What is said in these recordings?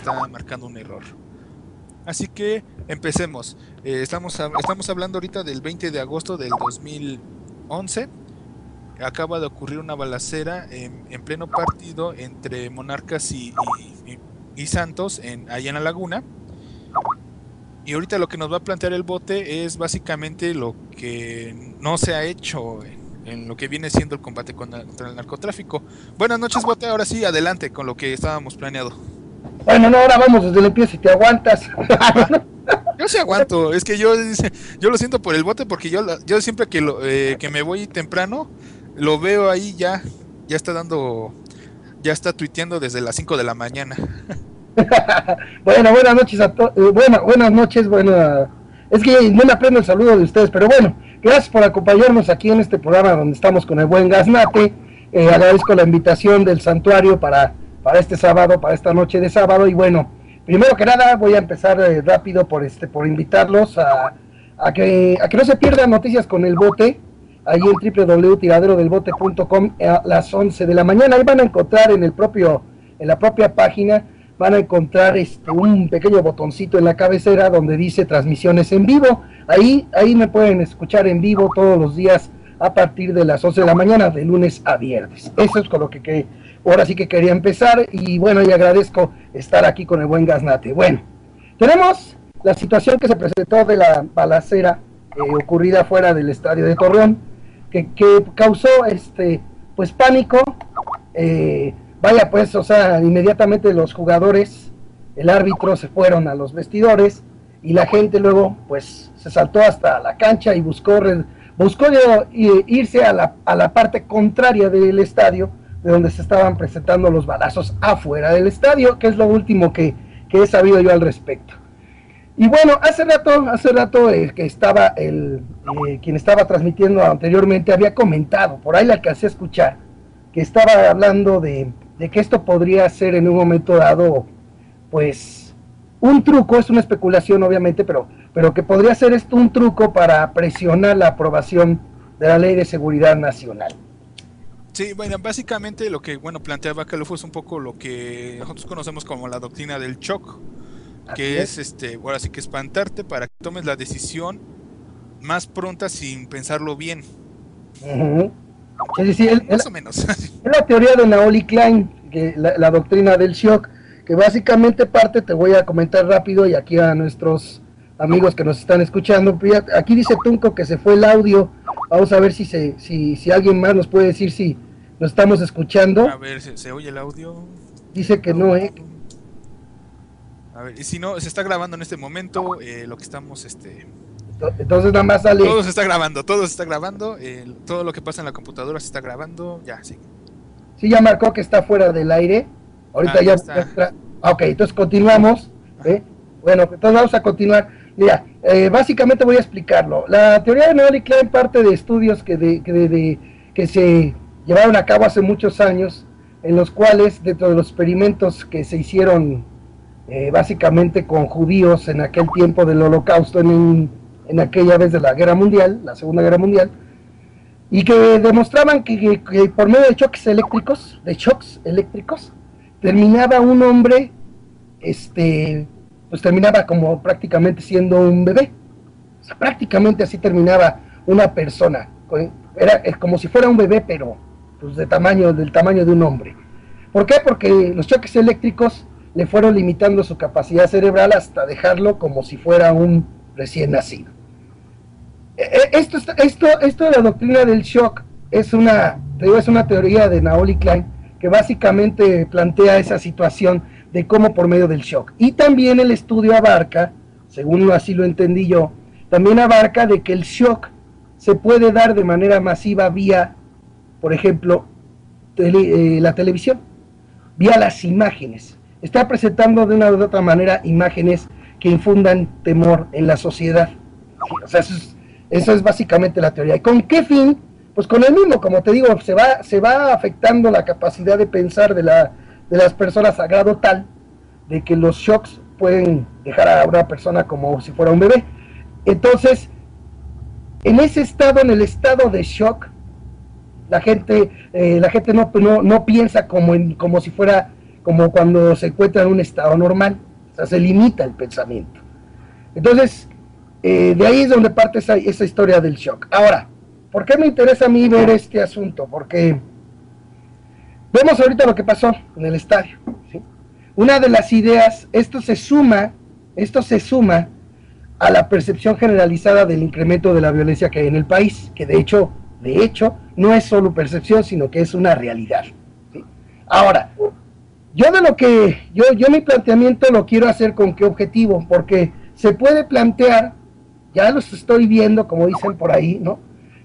está marcando un error. Así que empecemos. Eh, estamos, estamos hablando ahorita del 20 de agosto del 2011. Acaba de ocurrir una balacera en, pleno partido entre Monarcas y, Santos en, allá en la laguna. Y ahorita lo que nos va a plantear el bote es básicamente lo que no se ha hecho en, lo que viene siendo el combate contra el narcotráfico. Buenas noches, bote. Ahora sí, adelante con lo que estábamos planeado. Bueno, no, ahora vamos desde el pie si te aguantas. yo sí aguanto, es que yo, yo lo siento por el bote porque yo, yo siempre que, lo, eh, que me voy temprano, lo veo ahí ya, ya está dando, ya está tuiteando desde las 5 de la mañana. bueno, buenas noches a todos. Eh, buenas noches, bueno, es que no me aprendo el saludo de ustedes, pero bueno, gracias por acompañarnos aquí en este programa donde estamos con el buen Gaznate. Eh, agradezco la invitación del santuario para, para este sábado, para esta noche de sábado. Y bueno, primero que nada voy a empezar eh, rápido por este, por invitarlos a, que, a que no se pierdan noticias con el bote. Ahí en www.tiraderodelbote.com a las 11 de la mañana. Ahí van a encontrar en el propio, en la propia página van a encontrar este, un pequeño botoncito en la cabecera donde dice transmisiones en vivo. Ahí, ahí me pueden escuchar en vivo todos los días a partir de las 11 de la mañana, de lunes a viernes. Eso es con lo que, que ahora sí que quería empezar y bueno, y agradezco estar aquí con el buen Gaznate. Bueno, tenemos la situación que se presentó de la balacera eh, ocurrida fuera del estadio de Torreón, que, que causó este pues pánico, eh, Vaya pues, o sea, inmediatamente los jugadores, el árbitro se fueron a los vestidores y la gente luego pues se saltó hasta la cancha y buscó, buscó irse a la, a la parte contraria del estadio, de donde se estaban presentando los balazos afuera del estadio, que es lo último que, he sabido yo al respecto. Y bueno, hace rato, hace rato el que estaba, el, eh, quien estaba transmitiendo anteriormente había comentado, por ahí la alcancé a escuchar, que estaba hablando de, de que esto podría ser en un momento dado, pues, un truco, es una especulación obviamente, pero, pero que podría ser esto un truco para presionar la aprobación de la Ley de Seguridad Nacional. Sí, bueno, básicamente lo que bueno planteaba Calufo es un poco lo que nosotros conocemos como la doctrina del shock, que es. este, ahora sí que espantarte para que tomes la decisión más pronta sin pensarlo bien. Sí, sí, más o menos. Es la teoría de Naoli Klein, que la, doctrina del shock, que básicamente parte, te voy a comentar rápido y aquí a nuestros amigos que nos están escuchando. Aquí dice Tunco que se fue el audio. Vamos a ver si, se, si, si alguien más nos puede decir si nos estamos escuchando. A ver, ¿se, oye el audio? Dice que no, ¿eh? A ver, y si no, se está grabando en este momento eh, lo que estamos, este, entonces nada más sale. Todo se está grabando, todo se está grabando. todo lo que pasa en la computadora se está grabando. Ya, sí. Sí, ya marcó que está fuera del aire. Ahorita ah, ya. Está. Ok, entonces continuamos. ¿eh? Bueno, entonces vamos a continuar. Mira, eh, básicamente voy a explicarlo. La teoría de Noel Klein parte de estudios que, de, que, que se llevaron a cabo hace muchos años, en los cuales, dentro de los experimentos que se hicieron eh, básicamente con judíos en aquel tiempo del holocausto, en, en aquella vez de la guerra mundial, la segunda guerra mundial, y que demostraban que, por medio de choques eléctricos, de shocks eléctricos, terminaba un hombre, este, pues terminaba como prácticamente siendo un bebé. O sea, prácticamente así terminaba una persona. Era como si fuera un bebé, pero pues de tamaño, del tamaño de un hombre. ¿Por qué? Porque los choques eléctricos le fueron limitando su capacidad cerebral hasta dejarlo como si fuera un recién nacido. Eh, esto, esto, esto de la doctrina del shock es una, es una teoría de Naoli Klein que básicamente plantea esa situación de cómo por medio del shock. Y también el estudio abarca, según así lo entendí yo, también abarca de que el shock se puede dar de manera masiva vía, por ejemplo, eh, la televisión, vía las imágenes. Está presentando de una u otra manera imágenes que infundan temor en la sociedad. O sea, eso es, eso es básicamente la teoría. ¿Y con qué fin? Pues con el mismo, como te digo, se va, se va afectando la capacidad de pensar de, la, de las personas a grado tal de que los shocks pueden dejar a una persona como si fuera un bebé. Entonces, en ese estado, en el estado de shock, la gente, eh, la gente no, no, no, piensa como, en, como si fuera como cuando se encuentra en un estado normal, o sea, se limita el pensamiento. Entonces, eh, de ahí es donde parte esa, esa historia del shock. Ahora, ¿por qué me interesa a mí ver este asunto? Porque vemos ahorita lo que pasó en el estadio. Una de las ideas, esto se suma, esto se suma a la percepción generalizada del incremento de la violencia que hay en el país, que de hecho, de hecho, no es solo percepción, sino que es una realidad. Ahora, yo de lo que, yo, yo mi planteamiento lo quiero hacer con qué objetivo, porque se puede plantear, ya los estoy viendo, como dicen por ahí, ¿no?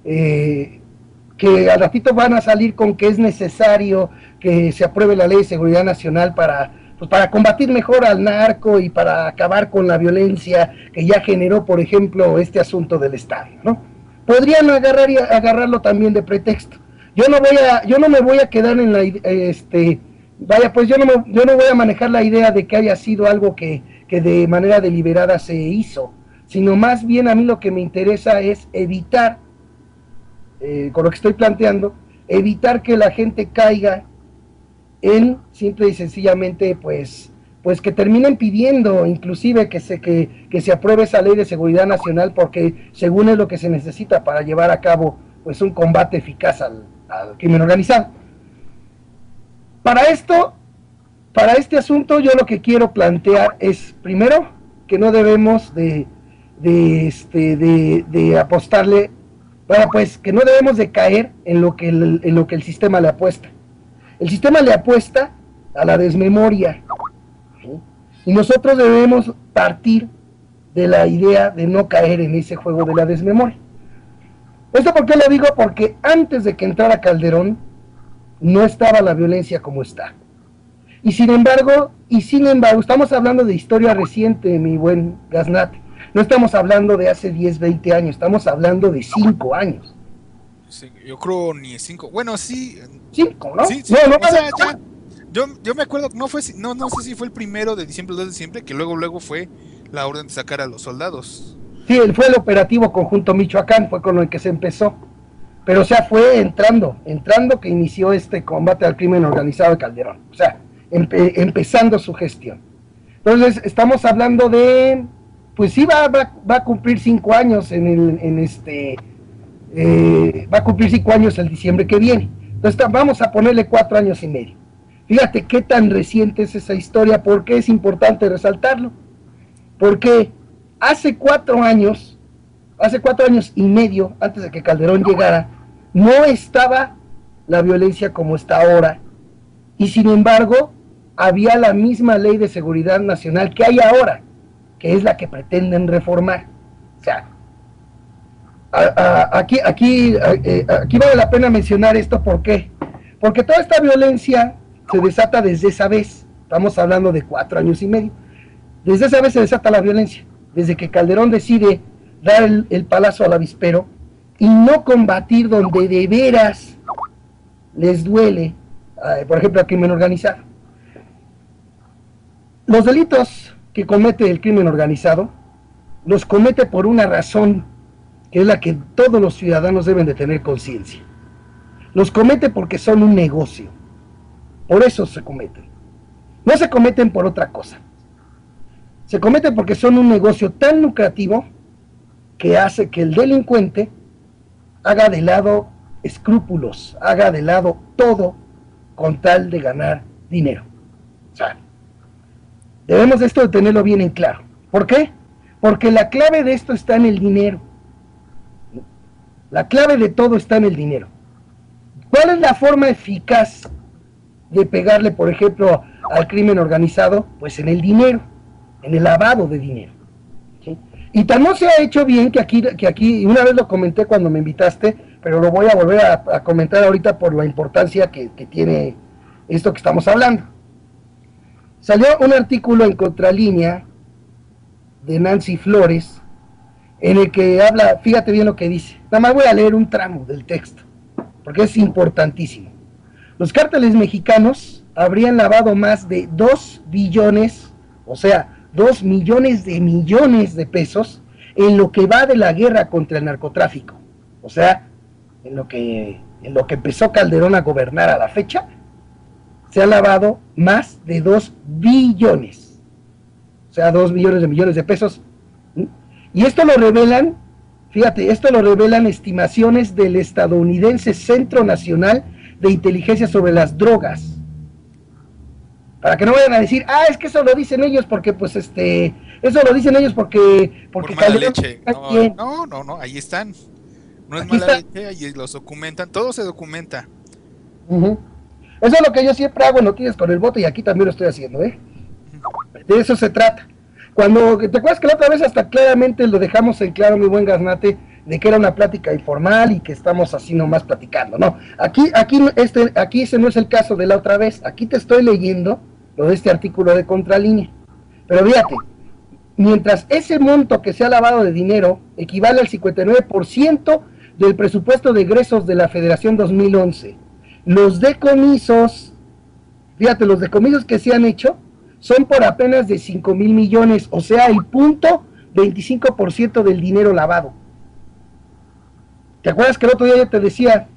Eh, que al ratito van a salir con que es necesario que se apruebe la ley de seguridad nacional para pues para combatir mejor al narco y para acabar con la violencia que ya generó, por ejemplo, este asunto del estadio, ¿no? Podrían agarrar y agarrarlo también de pretexto. Yo no voy a, yo no me voy a quedar en la, este, vaya, pues yo no, me, yo no voy a manejar la idea de que haya sido algo que, que de manera deliberada se hizo, sino más bien a mí lo que me interesa es evitar, eh, con lo que estoy planteando, evitar que la gente caiga en simple y sencillamente pues pues que terminen pidiendo inclusive que se que, que, se apruebe esa ley de seguridad nacional porque según es lo que se necesita para llevar a cabo pues un combate eficaz al, crimen organizado. Para esto, para este asunto yo lo que quiero plantear es primero que no debemos de, de, este, de, de apostarle, bueno pues que no debemos de caer en lo que en lo que el sistema le apuesta el sistema le apuesta a la desmemoria. Y nosotros debemos partir de la idea de no caer en ese juego de la desmemoria. ¿Esto por qué lo digo? Porque antes de que entrara Calderón, no estaba la violencia como está. Y sin embargo, y sin embargo, estamos hablando de historia reciente, mi buen Gaznat. No estamos hablando de hace 10, 20 años, estamos hablando de 5 años yo creo ni cinco. Bueno, sí. Cinco, ¿no? Sí, no, no, yo, yo me acuerdo, no fue, no, no sé si fue el primero de diciembre, el 2 de diciembre, que luego, luego fue la orden de sacar a los soldados. Sí, fue el operativo conjunto Michoacán, fue con el que se empezó. Pero, o sea, fue entrando, entrando que inició este combate al crimen organizado de Calderón. O sea, empezando su gestión. Entonces, estamos hablando de, pues sí, va, va, va a cumplir cinco años en, el, en este eh, va a cumplir cinco años el diciembre que viene. Entonces vamos a ponerle cuatro años y medio. Fíjate qué tan reciente es esa historia, por qué es importante resaltarlo. Porque hace cuatro años, hace cuatro años y medio, antes de que Calderón llegara, no estaba la violencia como está ahora. Y sin embargo, había la misma ley de seguridad nacional que hay ahora, que es la que pretenden reformar. O sea, aquí, aquí, eh, aquí vale la pena mencionar esto, ¿por qué? Porque toda esta violencia se desata desde esa vez, estamos hablando de cuatro años y medio, desde esa vez se desata la violencia, desde que Calderón decide dar el, palazo al avispero y no combatir donde de veras les duele, eh, por ejemplo, al crimen organizado. Los delitos que comete el crimen organizado los comete por una razón que es la que todos los ciudadanos deben de tener conciencia. Los comete porque son un negocio. Por eso se cometen. No se cometen por otra cosa. Se cometen porque son un negocio tan lucrativo que hace que el delincuente haga de lado escrúpulos, haga de lado todo con tal de ganar dinero. O sea, debemos esto de tenerlo bien en claro. ¿Por qué? Porque la clave de esto está en el dinero. La clave de todo está en el dinero. ¿Cuál es la forma eficaz de pegarle, por ejemplo, al crimen organizado? Pues en el dinero, en el lavado de dinero. Y tan no se ha hecho bien que aquí, que aquí, una vez lo comenté cuando me invitaste, pero lo voy a volver a, comentar ahorita por la importancia que, que tiene esto que estamos hablando. Salió un artículo en contralínea de Nancy Flores, en el que habla, fíjate bien lo que dice, nada más voy a leer un tramo del texto, porque es importantísimo. Los cárteles mexicanos habrían lavado más de 2 billones, o sea, 2 millones de millones de pesos en lo que va de la guerra contra el narcotráfico. O sea, en lo que, en lo que empezó Calderón a gobernar a la fecha, se ha lavado más de 2 billones. O sea, 2 millones de millones de pesos. Y esto lo revelan, fíjate, esto lo revelan estimaciones del estadounidense Centro Nacional de Inteligencia sobre las Drogas. Para que no vayan a decir, ah, es que eso lo dicen ellos porque, pues, este, eso lo dicen ellos porque, porque Por mala leche. No, no, no, ahí están. No es mala leche, ahí los documentan, todo se documenta. Eso es lo que yo siempre hago en noticias con el voto y aquí también lo estoy haciendo, ¿eh? De eso se trata. Cuando, ¿te acuerdas que la otra vez hasta claramente lo dejamos en claro, mi buen Gaznate, de que era una plática informal y que estamos así nomás platicando? No, aquí, aquí, este, aquí ese no es el caso de la otra vez. Aquí te estoy leyendo lo de este artículo de contralínea. Pero fíjate, mientras ese monto que se ha lavado de dinero equivale al 59% del presupuesto de egresos de la Federación 2011, los decomisos, fíjate, los decomisos que se han hecho son por apenas de 5 mil millones, o sea, el punto 25% del dinero lavado. ¿Te acuerdas que el otro día yo te decía,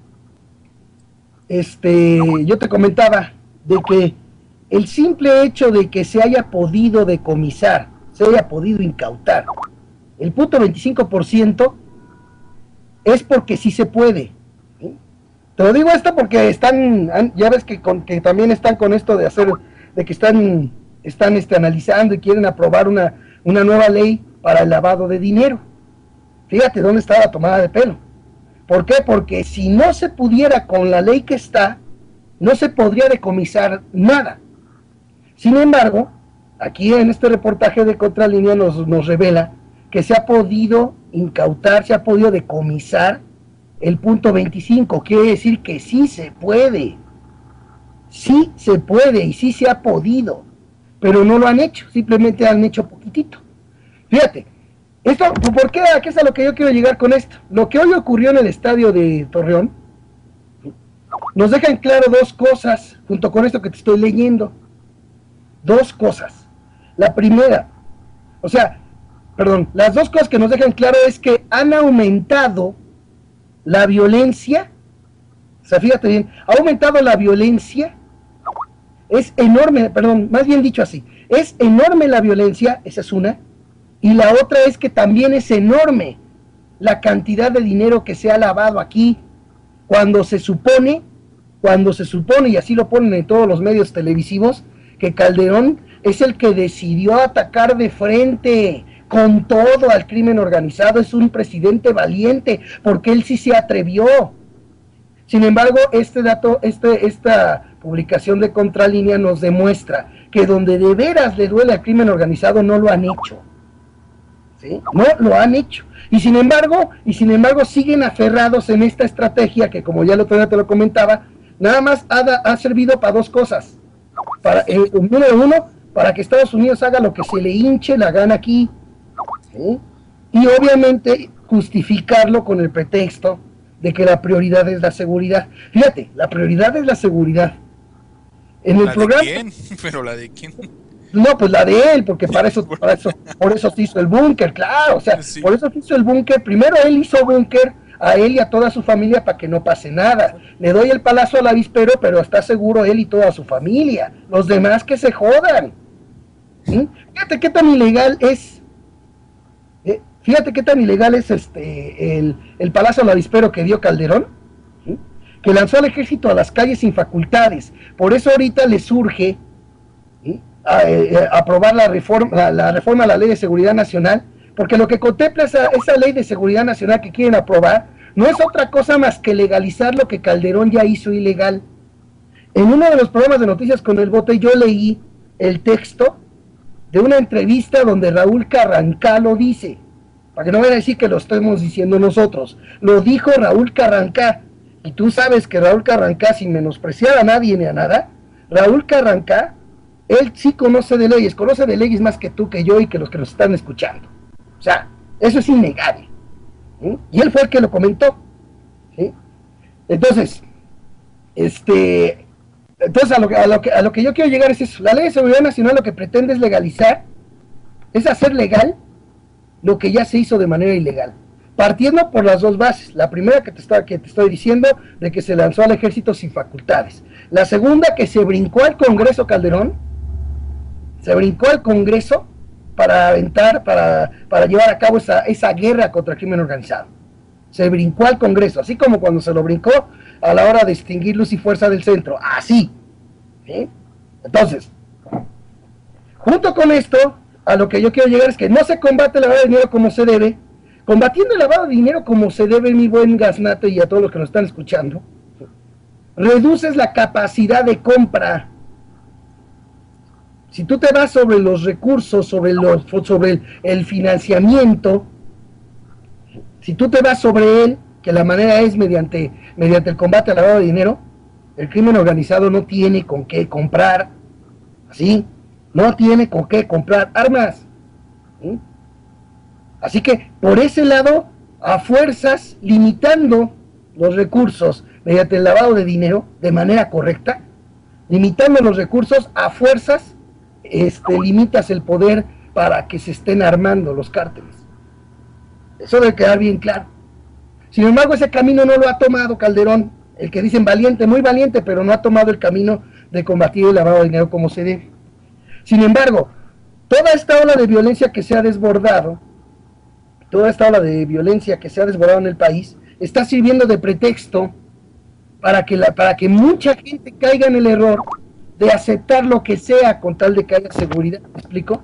este, yo te comentaba de que el simple hecho de que se haya podido decomisar, se haya podido incautar el punto 25% es porque sí se puede. Te lo digo esto porque están, ya ves que, que también están con esto de hacer, de que están, están este, analizando y quieren aprobar una, una nueva ley para el lavado de dinero. Fíjate dónde está la tomada de pelo. ¿Por qué? Porque si no se pudiera con la ley que está, no se podría decomisar nada. Sin embargo, aquí en este reportaje de Contralínea nos, nos revela que se ha podido incautar, se ha podido decomisar el punto 25 quiere decir que sí se puede. Sí se puede y sí se ha podido. Pero no lo han hecho, simplemente han hecho poquitito. Fíjate, esto, ¿por qué? ¿A es a lo que yo quiero llegar con esto? Lo que hoy ocurrió en el estadio de Torreón nos deja en claro dos cosas, junto con esto que te estoy leyendo. Dos cosas. La primera, o sea, perdón, las dos cosas que nos dejan claro es que han aumentado la violencia, o sea, fíjate bien, ha aumentado la violencia, es enorme, perdón, más bien dicho así, es enorme la violencia, esa es una, y la otra es que también es enorme la cantidad de dinero que se ha lavado aquí, cuando se supone, cuando se supone, y así lo ponen en todos los medios televisivos, que Calderón es el que decidió atacar de frente, con todo al crimen organizado, es un presidente valiente, porque él sí se atrevió. Sin embargo, este dato, este, esta publicación de Contralínea nos demuestra que donde de veras le duele al crimen organizado no lo han hecho. ¿Sí? No lo han hecho. Y sin embargo, y sin embargo siguen aferrados en esta estrategia que como ya el otro día te lo comentaba, nada más ha, ha servido para dos cosas. Para, eh, número uno, para que Estados Unidos haga lo que se le hinche la gana aquí, y obviamente justificarlo con el pretexto de que la prioridad es la seguridad. Fíjate, la prioridad es la seguridad. En el programa. De quién? Pero la de quién. No, pues la de él, porque para eso, para eso, por eso se hizo el búnker, claro, o sea, por eso se hizo el búnker. Primero él hizo búnker a él y a toda su familia para que no pase nada. Le doy el palazo al avispero, pero está seguro él y toda su familia. Los demás que se jodan. Fíjate qué tan ilegal es Fíjate qué tan ilegal es este el, el palacio al avispero que dio Calderón, que lanzó al ejército a las calles sin facultades. Por eso ahorita le surge eh, aprobar la reforma, la, reforma a la ley de seguridad nacional, porque lo que contempla esa, esa ley de seguridad nacional que quieren aprobar no es otra cosa más que legalizar lo que Calderón ya hizo ilegal. En uno de los programas de noticias con el bote yo leí el texto de una entrevista donde Raúl Carrancá lo dice para que no vayan a decir que lo estemos diciendo nosotros. Lo dijo Raúl Carrancá. Y tú sabes que Raúl Carrancá, sin menospreciar a nadie ni a nada, Raúl Carrancá, él sí conoce de leyes, conoce de leyes más que tú, que yo y que los que nos están escuchando. O sea, eso es innegable. Y él fue el que lo comentó. Entonces, este, entonces a lo, a, lo que, a lo que yo quiero llegar es eso. La ley de seguridad nacional lo que pretende es legalizar, es hacer legal lo que ya se hizo de manera ilegal. Partiendo por las dos bases. La primera que te, está, que te estoy diciendo, de que se lanzó al ejército sin facultades. La segunda, que se brincó al Congreso Calderón, se brincó al Congreso para aventar, para, para llevar a cabo esa, esa guerra contra el crimen organizado. Se brincó al Congreso, así como cuando se lo brincó a la hora de extinguir luz y fuerza del centro, así. Entonces, junto con esto, a lo que yo quiero llegar es que no se combate el lavado de dinero como se debe, combatiendo el lavado de dinero como se debe, mi buen gasnato y a todos los que nos están escuchando, reduces la capacidad de compra si tú te vas sobre los recursos, sobre, los, sobre el, financiamiento, si tú te vas sobre él, que la manera es mediante, mediante el combate al lavado de dinero, el crimen organizado no tiene con qué comprar, ¿sí? No tiene con qué comprar armas. Así que por ese lado, a fuerzas, limitando los recursos mediante el lavado de dinero de manera correcta, limitando los recursos a fuerzas, este, limitas el poder para que se estén armando los cárteles. Eso debe quedar bien claro. Sin embargo, ese camino no lo ha tomado Calderón, el que dicen valiente, muy valiente, pero no ha tomado el camino de combatir el lavado de dinero como se debe. Sin embargo, toda esta ola de violencia que se ha desbordado, toda esta ola de violencia que se ha desbordado en el país, está sirviendo de pretexto para que, la, para que mucha gente caiga en el error de aceptar lo que sea con tal de que haya seguridad. ¿Me explico?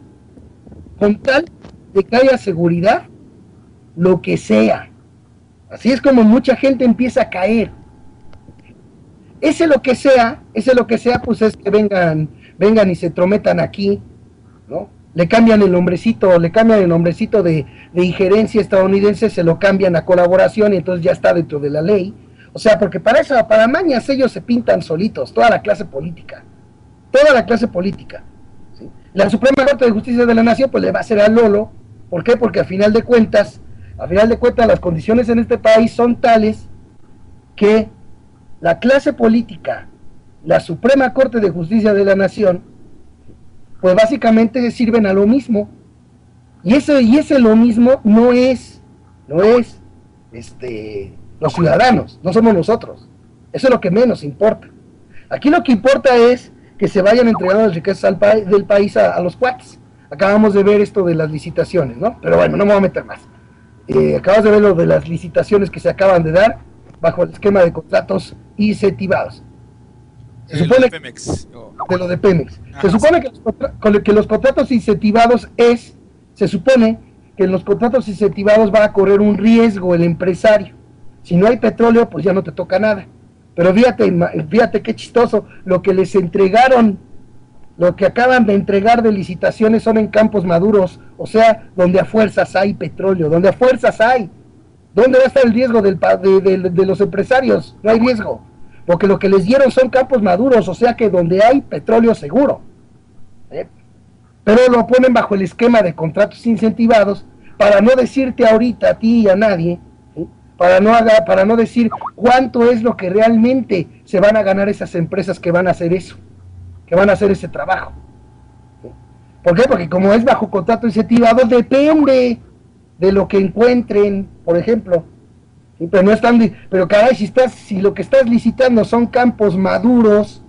Con tal de que haya seguridad, lo que sea. Así es como mucha gente empieza a caer. Ese lo que sea, ese lo que sea, pues es que vengan, vengan y se trometan aquí, ¿no? Le cambian el nombrecito, le cambian el nombrecito de, de injerencia estadounidense, se lo cambian a colaboración y entonces ya está dentro de la ley. O sea, porque para eso, para mañas ellos se pintan solitos, toda la clase política toda la clase política. La Suprema Corte de Justicia de la Nación pues le va a hacer al Lolo. ¿Por qué? Porque a final de cuentas, a final de cuentas las condiciones en este país son tales que la clase política, la Suprema Corte de Justicia de la Nación, pues básicamente sirven a lo mismo. Y ese, y ese lo mismo no es, no es este, los ciudadanos, no somos nosotros. Eso es lo que menos importa. Aquí lo que importa es que se vayan entregando las riquezas del país a, los cuates. Acabamos de ver esto de las licitaciones, ¿no? Pero bueno, no me voy a meter más. Eh, acabas de ver lo de las licitaciones que se acaban de dar bajo el esquema de contratos incentivados. Se supone de Pemex. De lo de Pemex. se supone que los, que los contratos incentivados es, se supone que en los contratos incentivados va a correr un riesgo el empresario. Si no hay petróleo, pues ya no te toca nada. Pero fíjate, fíjate qué chistoso, lo que les entregaron, lo que acaban de entregar de licitaciones son en campos maduros, o sea, donde a fuerzas hay petróleo, donde a fuerzas hay. ¿Dónde va a estar el riesgo de, los empresarios? No hay riesgo, porque lo que les dieron son campos maduros, o sea que donde hay petróleo seguro. ¿eh? Pero lo ponen bajo el esquema de contratos incentivados para no decirte ahorita a ti y a nadie para no, haga, para no decir cuánto es lo que realmente se van a ganar esas empresas que van a hacer eso, que van a hacer ese trabajo. ¿Por qué? Porque como es bajo contrato incentivado, depende de lo que encuentren, por ejemplo. Pero no están, pero caray, si estás, si lo que estás licitando son campos maduros,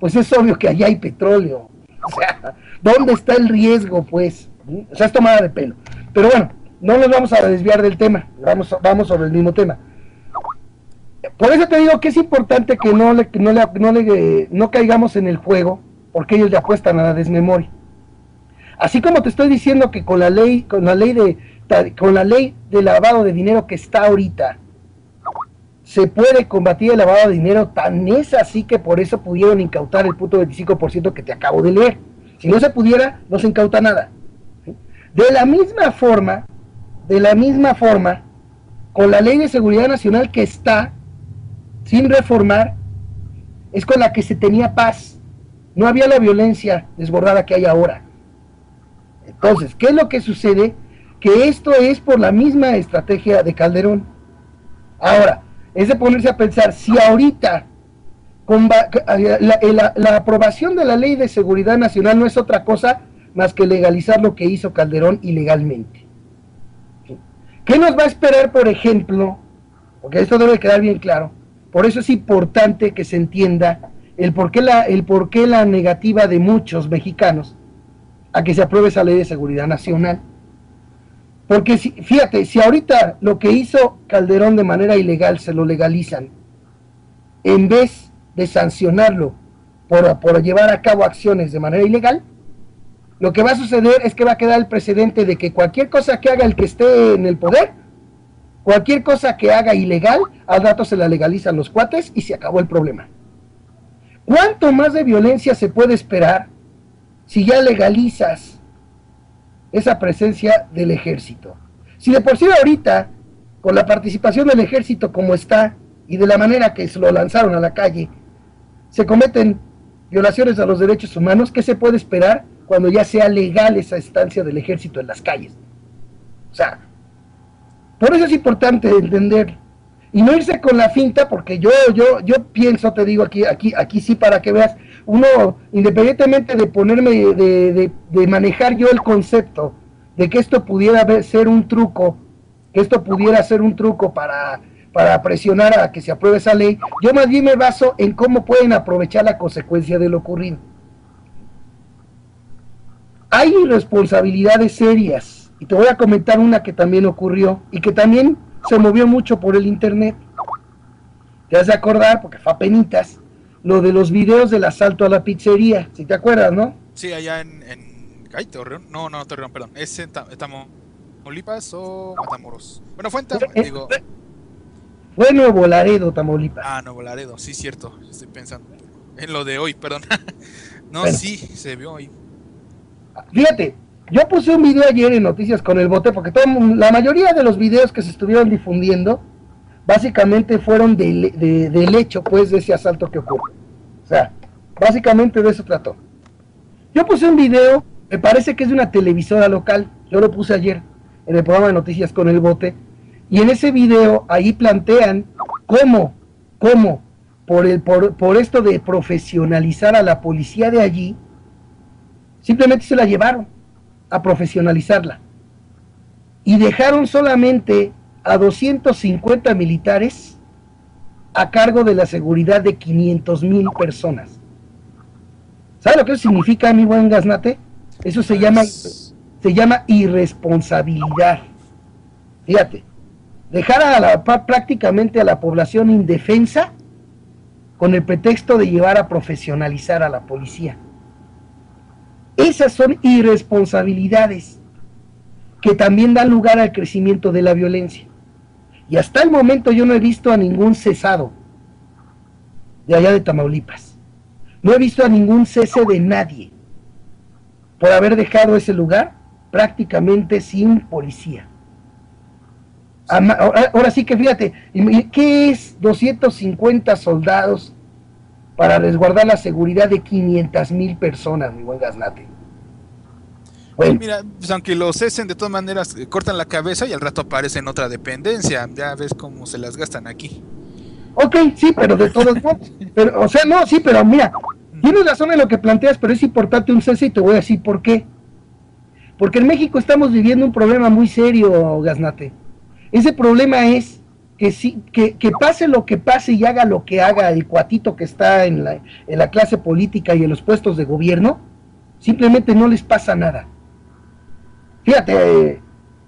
pues es obvio que allá hay petróleo. O sea, ¿dónde está el riesgo, pues? O sea, es tomada de pelo. Pero bueno, no nos vamos a desviar del tema, vamos, vamos sobre el mismo tema. Por eso te digo que es importante que no, le, no, le, no, le, no caigamos en el juego, porque ellos le apuestan a la desmemoria. Así como te estoy diciendo que con la ley, con la ley de, con la ley de lavado de dinero que está ahorita, se puede combatir el lavado de dinero, tan es así que por eso pudieron incautar el punto 25% que te acabo de leer. Si no se pudiera, no se incauta nada. De la misma forma, de la misma forma, con la ley de seguridad nacional que está, sin reformar, es con la que se tenía paz. No había la violencia desbordada que hay ahora. Entonces, ¿qué es lo que sucede? Que esto es por la misma estrategia de Calderón. Ahora, es de ponerse a pensar, si ahorita la, la, aprobación de la ley de seguridad nacional no es otra cosa más que legalizar lo que hizo Calderón ilegalmente. ¿Qué nos va a esperar, por ejemplo? Porque esto debe quedar bien claro. Por eso es importante que se entienda el por qué la, el por qué la negativa de muchos mexicanos a que se apruebe esa ley de seguridad nacional. Porque si, fíjate, si ahorita lo que hizo Calderón de manera ilegal se lo legalizan, en vez de sancionarlo por, por llevar a cabo acciones de manera ilegal, lo que va a suceder es que va a quedar el precedente de que cualquier cosa que haga el que esté en el poder, cualquier cosa que haga ilegal, al rato se la legalizan los cuates y se acabó el problema. ¿Cuánto más de violencia se puede esperar si ya legalizas esa presencia del ejército? Si de por sí ahorita, con la participación del ejército como está y de la manera que se lo lanzaron a la calle, se cometen violaciones a los derechos humanos, ¿qué se puede esperar cuando ya sea legal esa estancia del ejército en las calles? O sea, por eso es importante entender y no irse con la finta, porque yo, yo, yo pienso, te digo aquí, aquí, aquí sí para que veas, uno, independientemente de ponerme, de, de, manejar yo el concepto de que esto pudiera ser un truco, que esto pudiera ser un truco para, para presionar a que se apruebe esa ley, yo más bien me baso en cómo pueden aprovechar la consecuencia de lo ocurrido. Hay irresponsabilidades serias, y te voy a comentar una que también ocurrió y que también se movió mucho por el internet. Te has de acordar, porque fue a penitas, lo de los videos del asalto a la pizzería, si te acuerdas, ¿no? Sí, allá en, en... Ay, Torreón. No, no, Torreón, perdón. ¿Es en Tamaulipas o Matamoros? Bueno, fue en Tamaulipas, digo... Fue Nuevo Laredo, Tamaulipas. Ah, Nuevo Laredo, sí, cierto. Estoy pensando en lo de hoy, perdón. no, sí, se vio hoy. Fíjate, yo puse un video ayer en Noticias con el Bote, porque la mayoría de los videos que se estuvieron difundiendo, básicamente fueron del hecho, pues, de ese asalto que ocurrió. O sea, básicamente de eso trató. Yo puse un video, me parece que es de una televisora local, yo lo puse ayer en el programa de Noticias con el Bote, y en ese video ahí plantean cómo, cómo, por, el, por, por esto de profesionalizar a la policía de allí, simplemente se la llevaron a profesionalizarla. Y dejaron solamente a 250 militares a cargo de la seguridad de 500 mil personas. ¿Sabe lo que eso significa, mi buen Gaznate? Eso se llama, se llama irresponsabilidad. Fíjate, dejar a la, prácticamente a la población indefensa con el pretexto de llevar a profesionalizar a la policía. Esas son irresponsabilidades que también dan lugar al crecimiento de la violencia. Y hasta el momento yo no he visto a ningún cesado de allá de Tamaulipas. No he visto a ningún cese de nadie por haber dejado ese lugar prácticamente sin policía. Ahora sí que fíjate, ¿qué es 250 soldados para resguardar la seguridad de 500 mil personas, mi buen Gaznate. Bueno. Mira, pues aunque lo cesen, de todas maneras eh, cortan la cabeza y al rato aparece en otra dependencia. Ya ves cómo se las gastan aquí. Ok, sí, pero de todos modos. Pero, o sea, no, sí, pero mira, tienes razón en lo que planteas, pero es importante un cese y te voy a decir por qué. Porque en México estamos viviendo un problema muy serio, Gaznate. Ese problema es que, sí, que, pase lo que pase y haga lo que haga el cuatito que está en la, en la clase política y en los puestos de gobierno, simplemente no les pasa nada. Fíjate,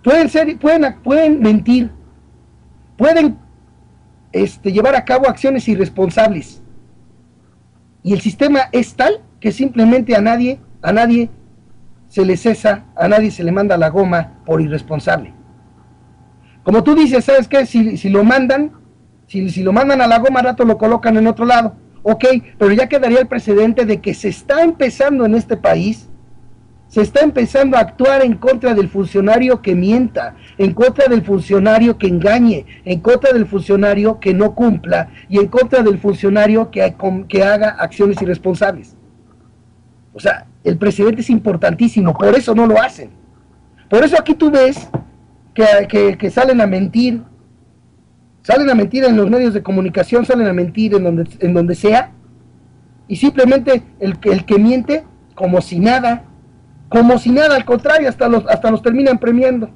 pueden ser, pueden, pueden mentir, pueden este, llevar a cabo acciones irresponsables. Y el sistema es tal que simplemente a nadie, a nadie se le cesa, a nadie se le manda la goma por irresponsable. Como tú dices, ¿sabes qué? Si, si lo mandan, si, si, lo mandan a la goma, rato lo colocan en otro lado. Ok, pero ya quedaría el precedente de que se está empezando en este país, se está empezando a actuar en contra del funcionario que mienta, en contra del funcionario que engañe, en contra del funcionario que no cumpla y en contra del funcionario que, que haga acciones irresponsables. O sea, el precedente es importantísimo, por eso no lo hacen. Por eso aquí tú ves que, salen a mentir, salen a mentir en los medios de comunicación, salen a mentir en donde, en donde sea, y simplemente el, el que miente como si nada, como si nada, al contrario, hasta los, hasta los terminan premiando.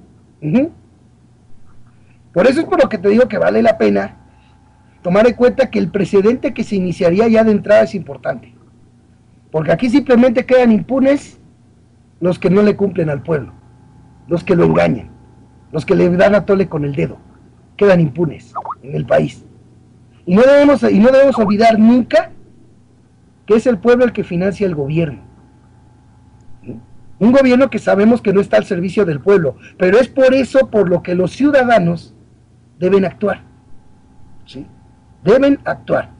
Por eso es por lo que te digo que vale la pena tomar en cuenta que el precedente que se iniciaría ya de entrada es importante. Porque aquí simplemente quedan impunes los que no le cumplen al pueblo, los que lo engañan, los que le dan a tole con el dedo, quedan impunes en el país. Y no debemos, y no debemos olvidar nunca que es el pueblo el que financia el gobierno. Un gobierno que sabemos que no está al servicio del pueblo, pero es por eso por lo que los ciudadanos deben actuar. ¿sí? Deben actuar.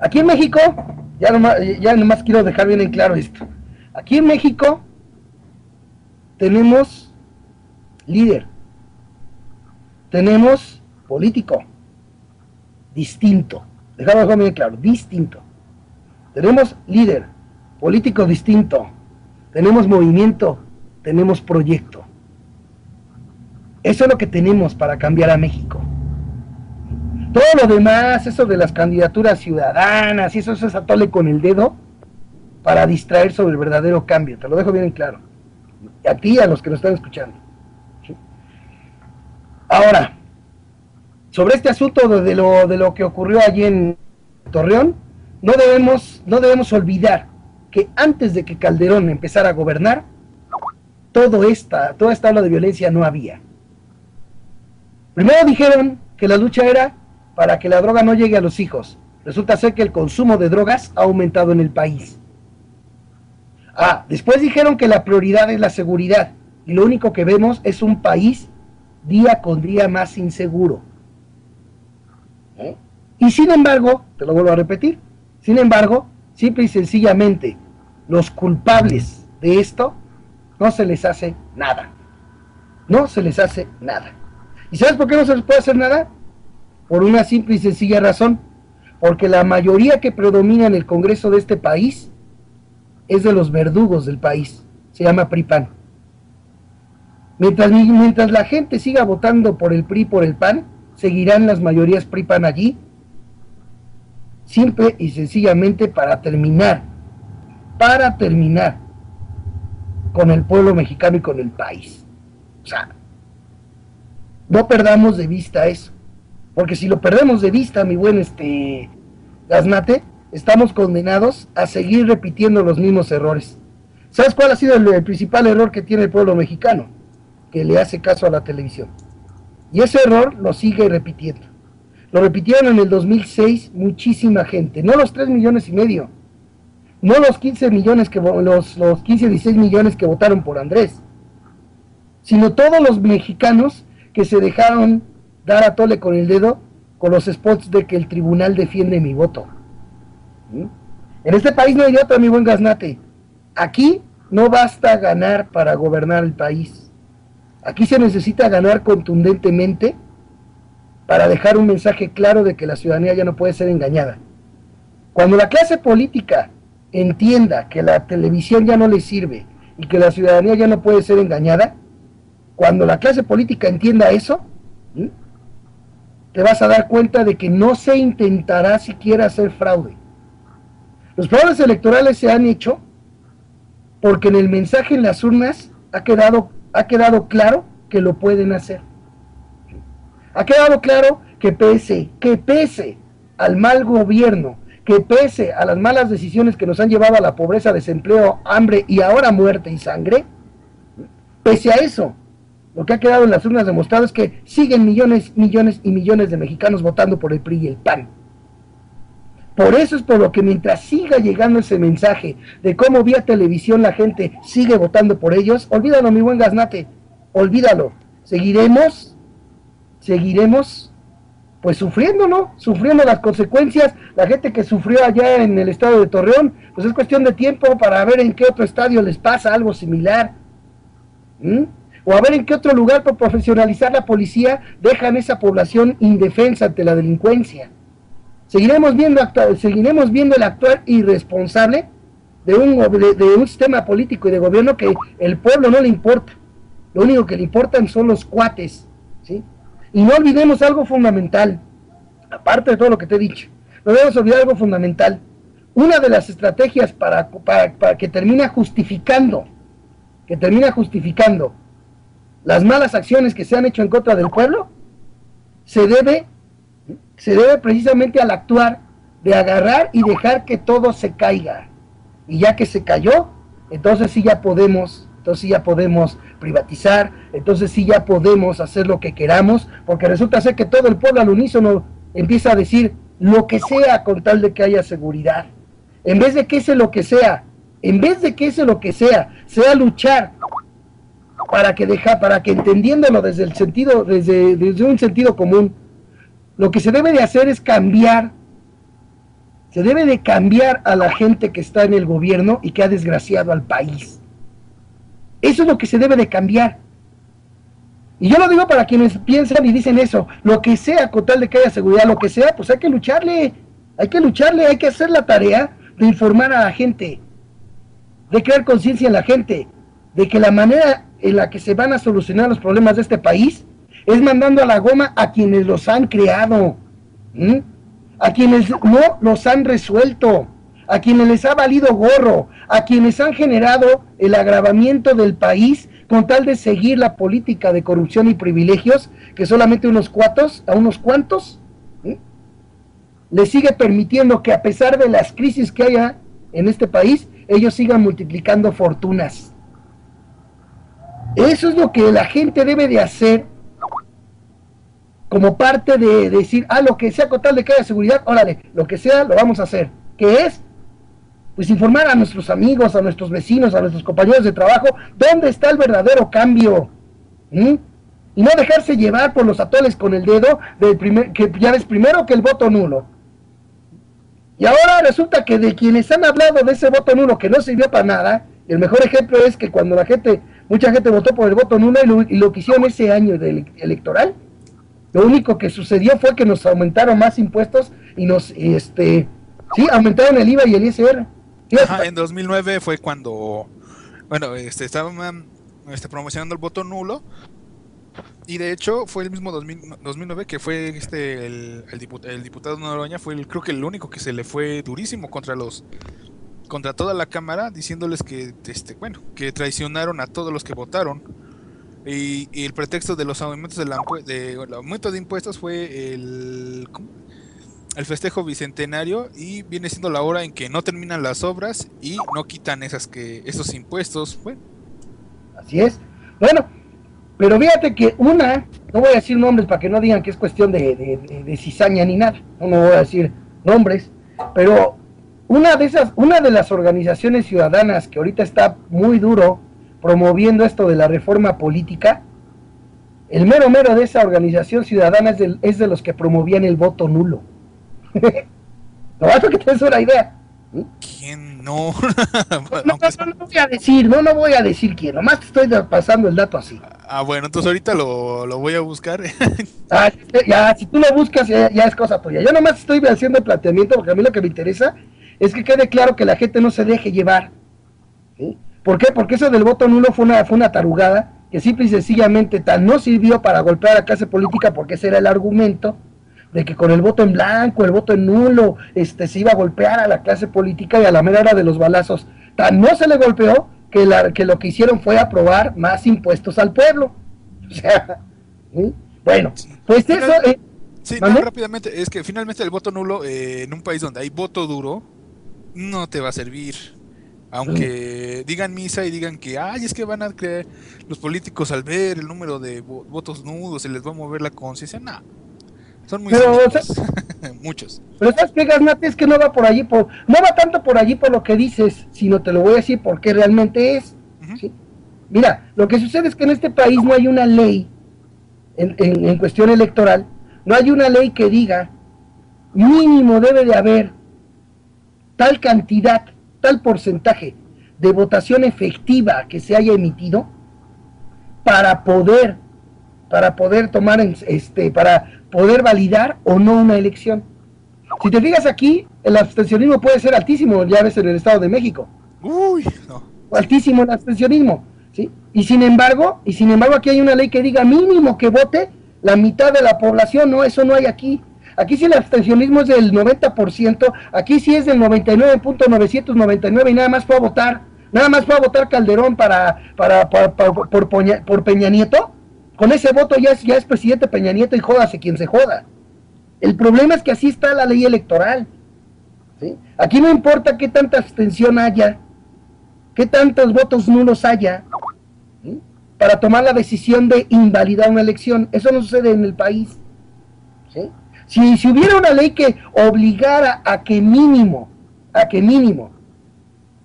Aquí en México, ya nomás, ya nomás quiero dejar bien en claro esto. Aquí en México tenemos líder, tenemos político, distinto. Dejamos bien claro, distinto. Tenemos líder, político distinto. Tenemos movimiento, tenemos proyecto. Eso es lo que tenemos para cambiar a México. Todo lo demás, eso de las candidaturas ciudadanas y eso, eso es atole con el dedo para distraer sobre el verdadero cambio. Te lo dejo bien en claro. A ti y a los que nos están escuchando. Ahora, sobre este asunto de lo, de lo que ocurrió allí en Torreón, no debemos, no debemos olvidar que antes de que Calderón empezara a gobernar, todo esta, toda esta ola de violencia no había. Primero dijeron que la lucha era para que la droga no llegue a los hijos. Resulta ser que el consumo de drogas ha aumentado en el país. Ah, después dijeron que la prioridad es la seguridad y lo único que vemos es un país día con día más inseguro. ¿Eh? Y sin embargo, te lo vuelvo a repetir, sin embargo, simple y sencillamente, los culpables de esto no se les hace nada. No se les hace nada. ¿Y sabes por qué no se les puede hacer nada? Por una simple y sencilla razón. Porque la mayoría que predomina en el Congreso de este país es de los verdugos del país. Se llama PRIPAN. Mientras, mientras la gente siga votando por el PRI, por el PAN, seguirán las mayorías PRIPAN allí simple y sencillamente para terminar, para terminar con el pueblo mexicano y con el país. O sea, no perdamos de vista eso, porque si lo perdemos de vista, mi buen este Gaznate, estamos condenados a seguir repitiendo los mismos errores. ¿Sabes cuál ha sido el, el principal error que tiene el pueblo mexicano? Que le hace caso a la televisión. Y ese error lo sigue repitiendo. Lo repitieron en el 2006 muchísima gente, no los 3 millones y medio, no los 15 millones que los, los 15 16 millones que votaron por Andrés, sino todos los mexicanos que se dejaron dar a tole con el dedo con los spots de que el tribunal defiende mi voto. En este país no hay otro, mi buen gaznate. Aquí no basta ganar para gobernar el país. Aquí se necesita ganar contundentemente para dejar un mensaje claro de que la ciudadanía ya no puede ser engañada. Cuando la clase política entienda que la televisión ya no le sirve y que la ciudadanía ya no puede ser engañada, cuando la clase política entienda eso, te vas a dar cuenta de que no se intentará siquiera hacer fraude. Los fraudes electorales se han hecho porque en el mensaje en las urnas ha quedado, ha quedado claro que lo pueden hacer. Ha quedado claro que pese, que pese al mal gobierno, que pese a las malas decisiones que nos han llevado a la pobreza, desempleo, hambre y ahora muerte y sangre, pese a eso, lo que ha quedado en las urnas demostrado es que siguen millones, millones y millones de mexicanos votando por el PRI y el PAN. Por eso es por lo que mientras siga llegando ese mensaje de cómo vía televisión la gente sigue votando por ellos, olvídalo mi buen gaznate, olvídalo. Seguiremos seguiremos pues sufriendo, ¿no? Sufriendo las consecuencias. La gente que sufrió allá en el estado de Torreón, pues es cuestión de tiempo para ver en qué otro estadio les pasa algo similar. O a ver en qué otro lugar por profesionalizar la policía dejan esa población indefensa ante la delincuencia. Seguiremos viendo, seguiremos viendo el actuar irresponsable de un, de un sistema político y de gobierno que el pueblo no le importa. Lo único que le importan son los cuates, ¿sí? Y no olvidemos algo fundamental, aparte de todo lo que te he dicho, no debemos olvidar algo fundamental. Una de las estrategias para, para, que termina justificando, que termina justificando las malas acciones que se han hecho en contra del pueblo, se debe se debe precisamente al actuar de agarrar y dejar que todo se caiga. Y ya que se cayó, entonces sí ya podemos, entonces sí ya podemos privatizar, entonces sí ya podemos hacer lo que queramos, porque resulta ser que todo el pueblo al unísono empieza a decir lo que sea con tal de que haya seguridad. En vez de que ese lo que sea, en vez de que ese lo que sea, sea luchar para que deja, para que entendiéndolo desde el sentido, desde, desde un sentido común, lo que se debe de hacer es cambiar, se debe de cambiar a la gente que está en el gobierno y que ha desgraciado al país. Eso es lo que se debe de cambiar. Y yo lo digo para quienes piensan y dicen eso, lo que sea con tal de que haya seguridad, lo que sea, pues hay que lucharle, hay que lucharle, hay que hacer la tarea de informar a la gente, de crear conciencia en la gente, de que la manera en la que se van a solucionar los problemas de este país es mandando a la goma a quienes los han creado, a quienes no los han resuelto, a quienes les ha valido gorro, a quienes han generado el agravamiento del país con tal de seguir la política de corrupción y privilegios que solamente unos cuantos, a unos cuantos, le sigue permitiendo que a pesar de las crisis que haya en este país, ellos sigan multiplicando fortunas. Eso es lo que la gente debe de hacer como parte de decir, ah, lo que sea con tal de que haya seguridad, órale, lo que sea, lo vamos a hacer. ¿Qué es? Pues informar a nuestros amigos, a nuestros vecinos, a nuestros compañeros de trabajo, dónde está el verdadero cambio. ¿Mm? Y no dejarse llevar por los atoles con el dedo, del primer, que ya ves primero que el voto nulo. Y ahora resulta que de quienes han hablado de ese voto nulo que no sirvió para nada, el mejor ejemplo es que cuando la gente, mucha gente votó por el voto nulo y lo, y lo que hicieron ese año electoral, lo único que sucedió fue que nos aumentaron más impuestos y nos, este, sí, aumentaron el IVA y el ISR. Ajá, en 2009 fue cuando, bueno, este, estaban este, promocionando el voto nulo. Y de hecho fue el mismo 2009 que fue este el, el, diputado Noroña fue el, creo que el único que se le fue durísimo contra los contra toda la cámara diciéndoles que este bueno que traicionaron a todos los que votaron y, el pretexto de los aumentos de, la, de aumento de impuestos fue el, el festejo bicentenario y viene siendo la hora en que no terminan las obras y no quitan esas que esos impuestos. Bueno. Así es. Bueno, pero fíjate que una, no voy a decir nombres para que no digan que es cuestión de, de, cizaña ni nada, no, no voy a decir nombres, pero una de esas, una de las organizaciones ciudadanas que ahorita está muy duro promoviendo esto de la reforma política, el mero mero de esa organización ciudadana es de, es de los que promovían el voto nulo. no vas que tienes una idea. ¿Quién no? no, no, voy a decir, no, no voy a decir quién, nomás te estoy pasando el dato así. Ah, bueno, entonces ahorita lo, lo voy a buscar. ah, ya, si tú lo buscas, ya, ya, es cosa tuya. Yo nomás estoy haciendo el planteamiento porque a mí lo que me interesa es que quede claro que la gente no se deje llevar. ¿sí? ¿Por qué? Porque eso del voto nulo fue una, fue una tarugada que simple y sencillamente tal no sirvió para golpear a la clase política porque ese era el argumento de que con el voto en blanco, el voto en nulo, este, se iba a golpear a la clase política y a la mera hora de los balazos. Tan no se le golpeó que, la, que lo que hicieron fue aprobar más impuestos al pueblo. O sea, bueno, pues eso... Eh, sí, rápidamente, es que finalmente el voto nulo eh, en un país donde hay voto duro no te va a servir. Aunque digan misa y digan que, ay, es que van a creer los políticos al ver el número de votos nudos, se les va a mover la conciencia. No, son muy muchos. Pero ¿sabes qué, Garnate? Es que no va por allí, por, no va tanto por allí por lo que dices, sino te lo voy a decir porque realmente es. Mira, lo que sucede es que en este país no hay una ley, en, en cuestión electoral, no hay una ley que diga mínimo debe de haber tal cantidad tal porcentaje de votación efectiva que se haya emitido para poder para poder tomar este para poder validar o no una elección. Si te fijas aquí, el abstencionismo puede ser altísimo, ya ves en el Estado de México. Uy, no. Altísimo el abstencionismo, ¿sí? Y sin embargo, y sin embargo aquí hay una ley que diga mínimo que vote la mitad de la población, no, eso no hay aquí. Aquí sí el abstencionismo es del 90%, aquí sí es del 99.999 y nada más fue a votar, nada más fue a votar Calderón para, para, por, por, Peña Nieto. Con ese voto ya es, ya es presidente Peña Nieto y jódase quien se joda. El problema es que así está la ley electoral. Aquí no importa qué tanta abstención haya, qué tantos votos nulos haya, para tomar la decisión de invalidar una elección. Eso no sucede en el país. Si, si hubiera una ley que obligara a que mínimo, a que mínimo,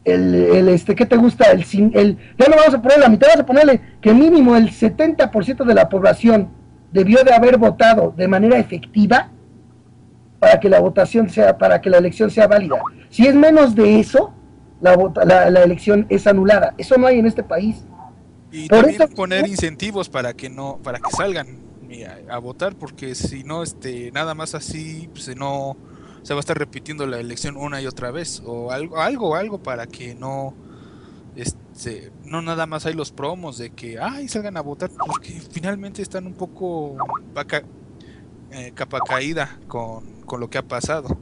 el, el, este, ¿qué te gusta? El, el, ya no vamos a poner la mitad, vamos a ponerle que mínimo el 70% de la población debió de haber votado de manera efectiva para que la votación sea, para que la elección sea válida. Si es menos de eso, la, la, la elección es anulada. Eso no hay en este país. Y también poner incentivos para que no, para que salgan a, votar, porque si no, este, nada más así, pues no se va a estar repitiendo la elección una y otra vez, o algo, algo, algo para que no, este, no nada más hay los promos de que, ay, salgan a votar, porque finalmente están un poco vaca, eh, capa caída con, con, lo que ha pasado.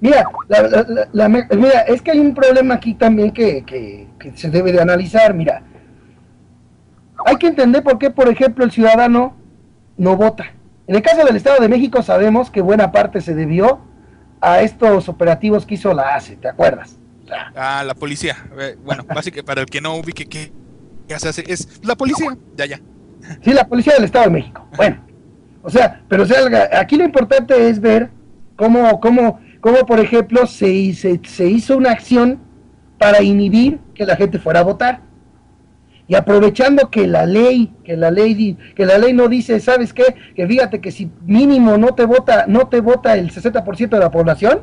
Mira, la, mira, es que hay un problema aquí también que, que, que se debe de analizar, mira hay que entender por qué, por ejemplo, el ciudadano no vota. En el caso del Estado de México sabemos que buena parte se debió a estos operativos que hizo la ACE, ¿te acuerdas? Ah, la policía. Bueno, básicamente para el que no ubique qué, se hace, es la policía, ya, ya. Sí, la policía del Estado de México. Bueno, o sea, pero o sea, aquí lo importante es ver cómo, cómo, cómo por ejemplo, se, se, se hizo una acción para inhibir que la gente fuera a votar y aprovechando que la ley, que la ley, que la ley no dice, ¿sabes qué? Que fíjate que si mínimo no te vota, no te vota el 60% de la población,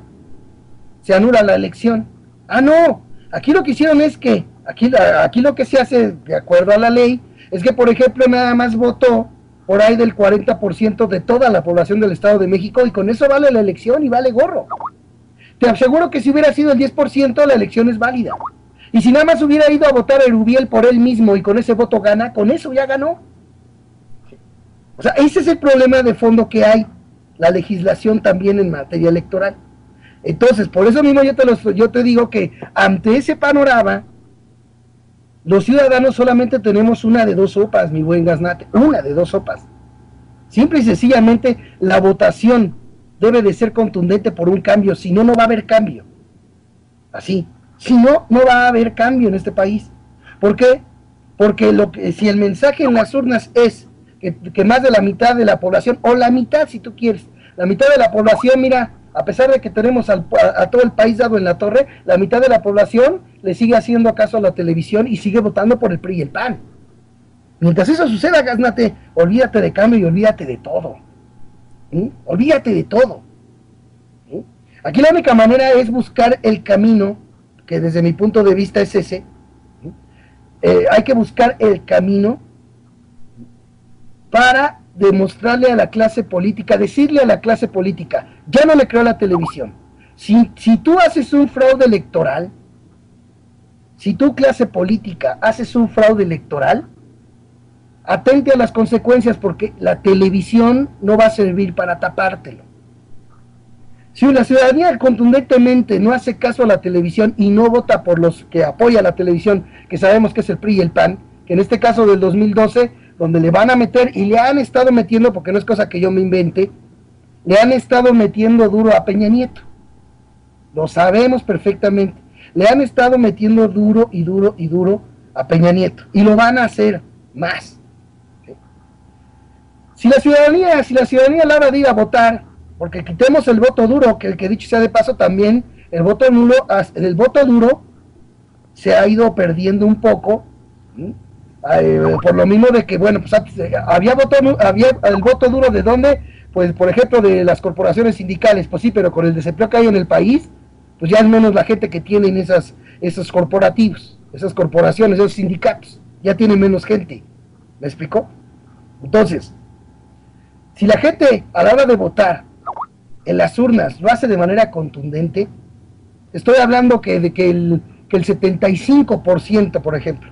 se anula la elección. Ah, no, aquí lo que hicieron es que, aquí, aquí lo que se hace de acuerdo a la ley, es que por ejemplo nada más votó por ahí del 40% de toda la población del Estado de México y con eso vale la elección y vale gorro. Te aseguro que si hubiera sido el 10% la elección es válida. Y si nada más hubiera ido a votar a Erubiel por él mismo y con ese voto gana, con eso ya ganó. O sea, ese es el problema de fondo que hay, la legislación también en materia electoral. Entonces, por eso mismo yo te, yo te digo que ante ese panorama, los ciudadanos solamente tenemos una de dos sopas, mi buen Gaznate, una de dos sopas. Simple y sencillamente la votación debe de ser contundente por un cambio, si no, no va a haber cambio. Así. Si no, no va a haber cambio en este país. ¿Por qué? Porque lo que, si el mensaje en las urnas es que, más de la mitad de la población, o la mitad si tú quieres, la mitad de la población, mira, a pesar de que tenemos a, todo el país dado en la torre, la mitad de la población le sigue haciendo caso a la televisión y sigue votando por el PRI y el PAN. Mientras eso suceda, Gaznate, olvídate de cambio y olvídate de todo. Olvídate de todo. Aquí la única manera es buscar el camino que desde mi punto de vista es ese, eh, hay que buscar el camino para demostrarle a la clase política, decirle a la clase política, ya no le creo a la televisión. Si, si tú haces un fraude electoral, si tu clase política haces un fraude electoral, atente a las consecuencias porque la televisión no va a servir para tapártelo. Si la ciudadanía contundentemente no hace caso a la televisión y no vota por los que apoya la televisión, que sabemos que es el PRI y el PAN, que en este caso del 2012, donde le van a meter y le han estado metiendo, porque no es cosa que yo me invente, le han estado metiendo duro a Peña Nieto. Lo sabemos perfectamente. Le han estado metiendo duro y duro y duro a Peña Nieto. Y lo van a hacer más. Si la ciudadanía, si la ciudadanía la hora de ir a votar porque quitemos el voto duro, que que dicho sea de paso también, el voto nulo, el voto duro se ha ido perdiendo un poco, eh, por lo mismo de que, bueno, pues eh, había voto, había el voto duro de dónde, pues por ejemplo de las corporaciones sindicales, pues sí, pero con el desempleo que hay en el país, pues ya es menos la gente que tienen esas, esos corporativos, esas corporaciones, esos sindicatos, ya tienen menos gente, ¿me explicó? Entonces, si la gente a la hora de votar en las urnas. Lo hace de manera contundente, estoy hablando que de que el, que el 75%, por ejemplo,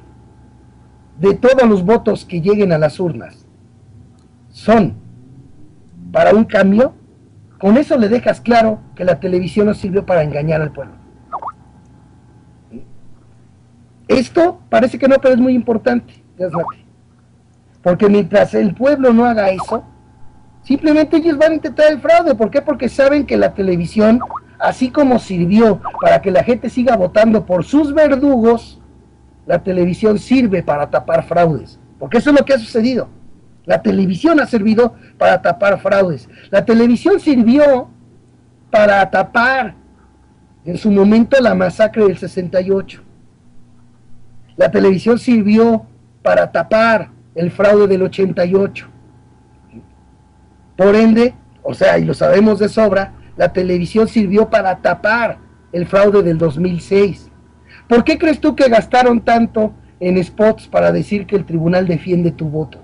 de todos los votos que lleguen a las urnas son para un cambio, con eso le dejas claro que la televisión no sirvió para engañar al pueblo. Esto parece que no, pero es muy importante, porque mientras el pueblo no haga eso, Simplemente ellos van a intentar el fraude. ¿Por qué? Porque saben que la televisión, así como sirvió para que la gente siga votando por sus verdugos, la televisión sirve para tapar fraudes. Porque eso es lo que ha sucedido. La televisión ha servido para tapar fraudes. La televisión sirvió para tapar en su momento la masacre del 68. La televisión sirvió para tapar el fraude del 88. Por ende, o sea, y lo sabemos de sobra, la televisión sirvió para tapar el fraude del 2006. ¿Por qué crees tú que gastaron tanto en spots para decir que el tribunal defiende tu voto?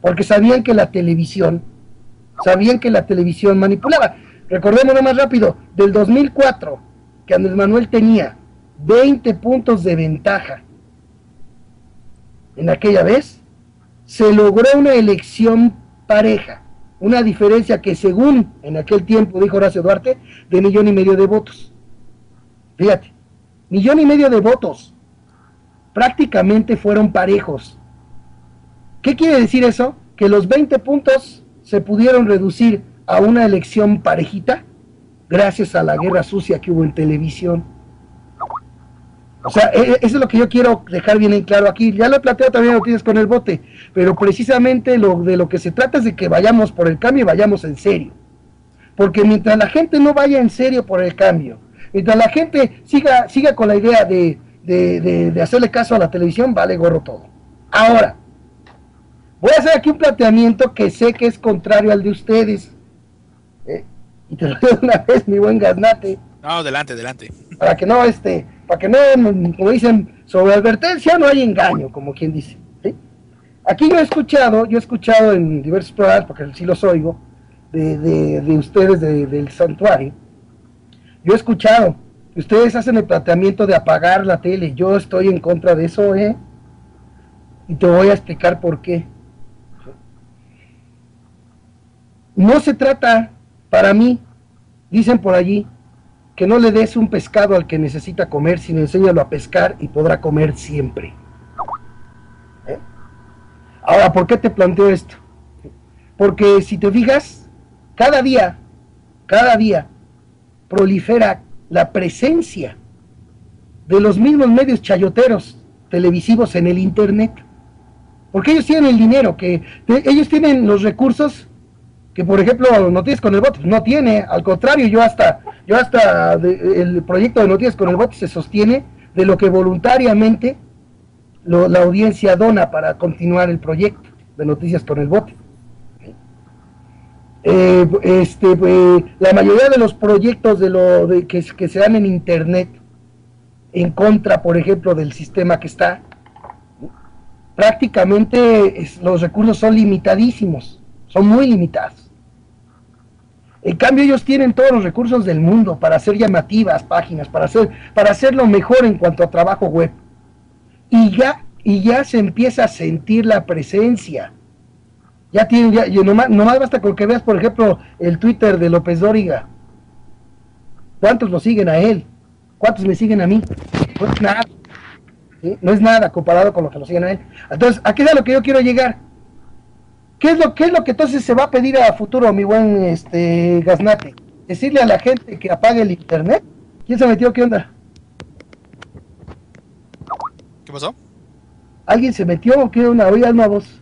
Porque sabían que la televisión, sabían que la televisión manipulaba. Recordemos más rápido, del 2004, que Andrés Manuel tenía 20 puntos de ventaja en aquella vez, se logró una elección pareja una diferencia que según en aquel tiempo dijo Horacio Duarte, de millón y medio de votos. Fíjate, millón y medio de votos. Prácticamente fueron parejos. ¿Qué quiere decir eso? Que los 20 puntos se pudieron reducir a una elección parejita gracias a la guerra sucia que hubo en televisión. O sea, e, e, eso es lo que yo quiero dejar bien en claro aquí. Ya lo planteo también lo tienes con el bote, pero precisamente lo de lo que se trata es de que vayamos por el cambio y vayamos en serio. Porque mientras la gente no vaya en serio por el cambio, mientras la gente siga, siga con la idea de, de, hacerle caso a la televisión, vale gorro todo. Ahora, voy a hacer aquí un planteamiento que sé que es contrario al de ustedes. ¿eh? Y te lo digo una vez, mi buen gaznate. No, adelante, adelante. Para que no, este, para que no, como dicen, sobre advertencia no hay engaño, como quien dice. Aquí yo he escuchado, yo he escuchado en diversos programas, porque sí los oigo, de, ustedes del santuario, yo he escuchado que ustedes hacen el planteamiento de apagar la tele, yo estoy en contra de eso, ¿eh? Y te voy a explicar por qué. No se trata, para mí, dicen por allí, que no le des un pescado al que necesita comer, sino enséñalo a pescar y podrá comer siempre. ¿Eh? Ahora, ¿por qué te planteo esto? Porque si te fijas, cada día, cada día prolifera la presencia de los mismos medios chayoteros televisivos en el Internet. Porque ellos tienen el dinero, que ellos tienen los recursos que por ejemplo Noticias con el Bote no tiene, al contrario, yo hasta, yo hasta el proyecto de Noticias con el Bote se sostiene de lo que voluntariamente la audiencia dona para continuar el proyecto de Noticias con el Bote. Eh, este, eh, la mayoría de los proyectos de lo que, que se dan en internet en contra, por ejemplo, del sistema que está, prácticamente los recursos son limitadísimos, son muy limitados. En cambio, ellos tienen todos los recursos del mundo para hacer llamativas páginas, para, hacer, para hacerlo mejor en cuanto a trabajo web. Y ya, y ya se empieza a sentir la presencia. Ya tienen, ya, nomás, nomás basta con que veas, por ejemplo, el Twitter de López Dóriga. ¿Cuántos lo siguen a él? ¿Cuántos me siguen a mí? No es nada. No es nada comparado con lo que lo siguen a él. Entonces, ¿a qué es a lo que yo quiero llegar? ¿Qué es lo, qué es lo que entonces se va a pedir a futuro, mi buen este Gaznate? Decirle a la gente que apague el internet. ¿Quién se metió? ¿Qué onda? ¿Qué pasó? ¿Alguien se metió o qué una Oí una voz.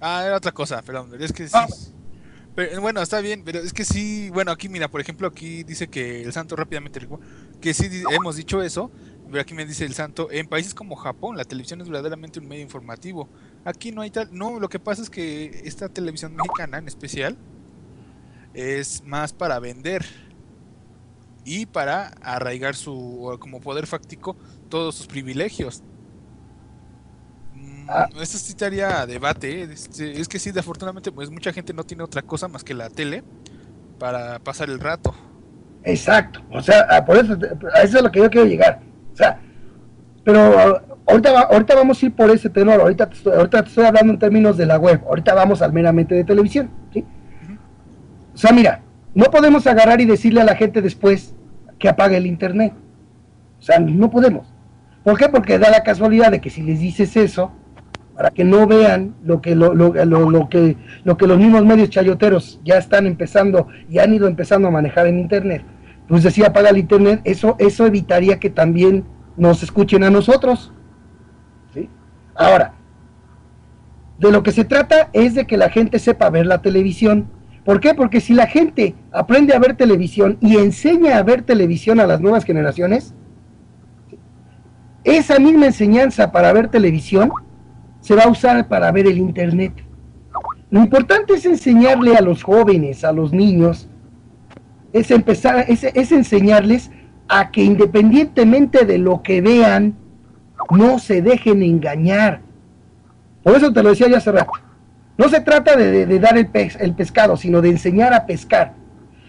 Ah, era otra cosa, perdón. Es que sí. Ah. bueno, está bien, pero es que sí, bueno, aquí mira, por ejemplo, aquí dice que el santo rápidamente, que sí hemos dicho eso, pero aquí me dice el santo, en países como Japón la televisión es verdaderamente un medio informativo. Aquí no hay tal, no, lo que pasa es que esta televisión mexicana en especial es más para vender y para arraigar su como poder fáctico todos sus privilegios. Mm, ah. Esto sí estaría debate, ¿eh? este, es que sí, afortunadamente pues mucha gente no tiene otra cosa más que la tele para pasar el rato. Exacto, o sea, por eso, a eso es lo que yo quiero llegar o sea, pero ahorita, ahorita vamos a ir por ese tenor, ahorita te, estoy, ahorita estoy hablando en términos de la web, ahorita vamos al meramente de televisión, ¿sí? O sea, mira, no podemos agarrar y decirle a la gente después que apague el internet. O sea, no podemos. ¿Por qué? Porque da la casualidad de que si les dices eso, para que no vean lo que, lo, lo, lo, que, lo que los mismos medios chayoteros ya están empezando y han ido empezando a manejar en Internet. Pues decía, apaga el Internet, eso, eso evitaría que también nos escuchen a nosotros. Ahora, de lo que se trata es de que la gente sepa ver la televisión. ¿Por qué? Porque si la gente aprende a ver televisión y enseña a ver televisión a las nuevas generaciones, esa misma enseñanza para ver televisión se va a usar para ver el Internet. Lo importante es enseñarle a los jóvenes, a los niños, es empezar, es, es enseñarles a que independientemente de lo que vean, no se dejen engañar. Por eso te lo decía ya hace rato. No se trata de, dar el, el pescado, sino de enseñar a pescar.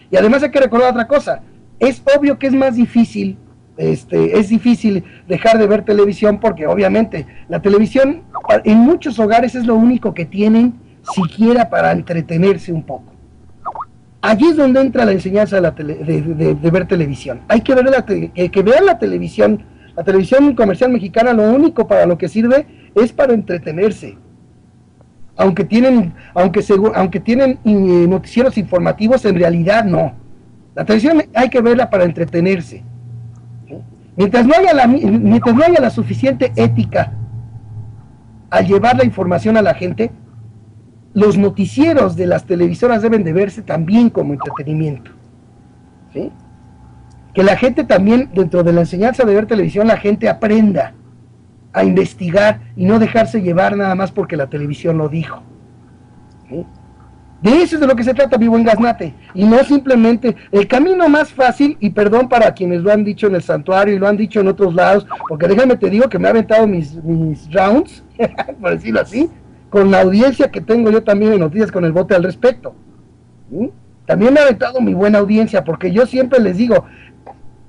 Y además hay que recordar otra cosa. Es obvio que es más difícil este, es difícil dejar de ver televisión porque obviamente la televisión en muchos hogares es lo único que tienen siquiera para entretenerse un poco. Allí es donde entra la enseñanza de, ver televisión. Hay que ver la que, vean la televisión. La televisión comercial mexicana lo único para lo que sirve es para entretenerse. Aunque tienen, aunque, aunque tienen eh, noticieros informativos, en realidad no. La televisión hay que verla para entretenerse. Mientras no, haya la, mientras no haya la suficiente ética al llevar la información a la gente, los noticieros de las televisoras deben de verse también como entretenimiento. ¿sí? Que la gente también, dentro de la enseñanza de ver televisión, la gente aprenda a investigar y no dejarse llevar nada más porque la televisión lo dijo. De eso es de lo que se trata, mi buen Gaznate. Y no simplemente el camino más fácil, y perdón para quienes lo han dicho en el santuario y lo han dicho en otros lados, porque déjame te digo que me ha aventado mis, rounds, por decirlo así, con la audiencia que tengo yo también en noticias con el bote al respecto. También me ha aventado mi buena audiencia, porque yo siempre les digo,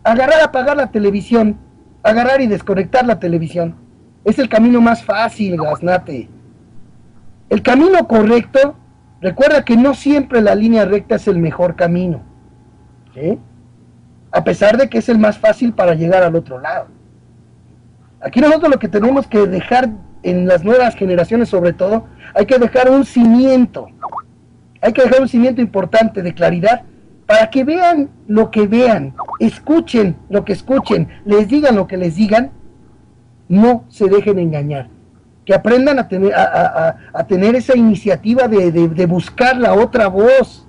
agarrar, apagar la televisión, agarrar y desconectar la televisión, es el camino más fácil, Gaznate. El camino correcto Recuerda que no siempre la línea recta es el mejor camino, a pesar de que es el más fácil para llegar al otro lado. Aquí nosotros lo que tenemos que dejar en las nuevas generaciones sobre todo, hay que dejar un cimiento, hay que dejar un cimiento importante de claridad para que vean lo que vean, escuchen lo que escuchen, les digan lo que les digan, no se dejen engañar que aprendan a tener, a, tener esa iniciativa de, buscar la otra voz.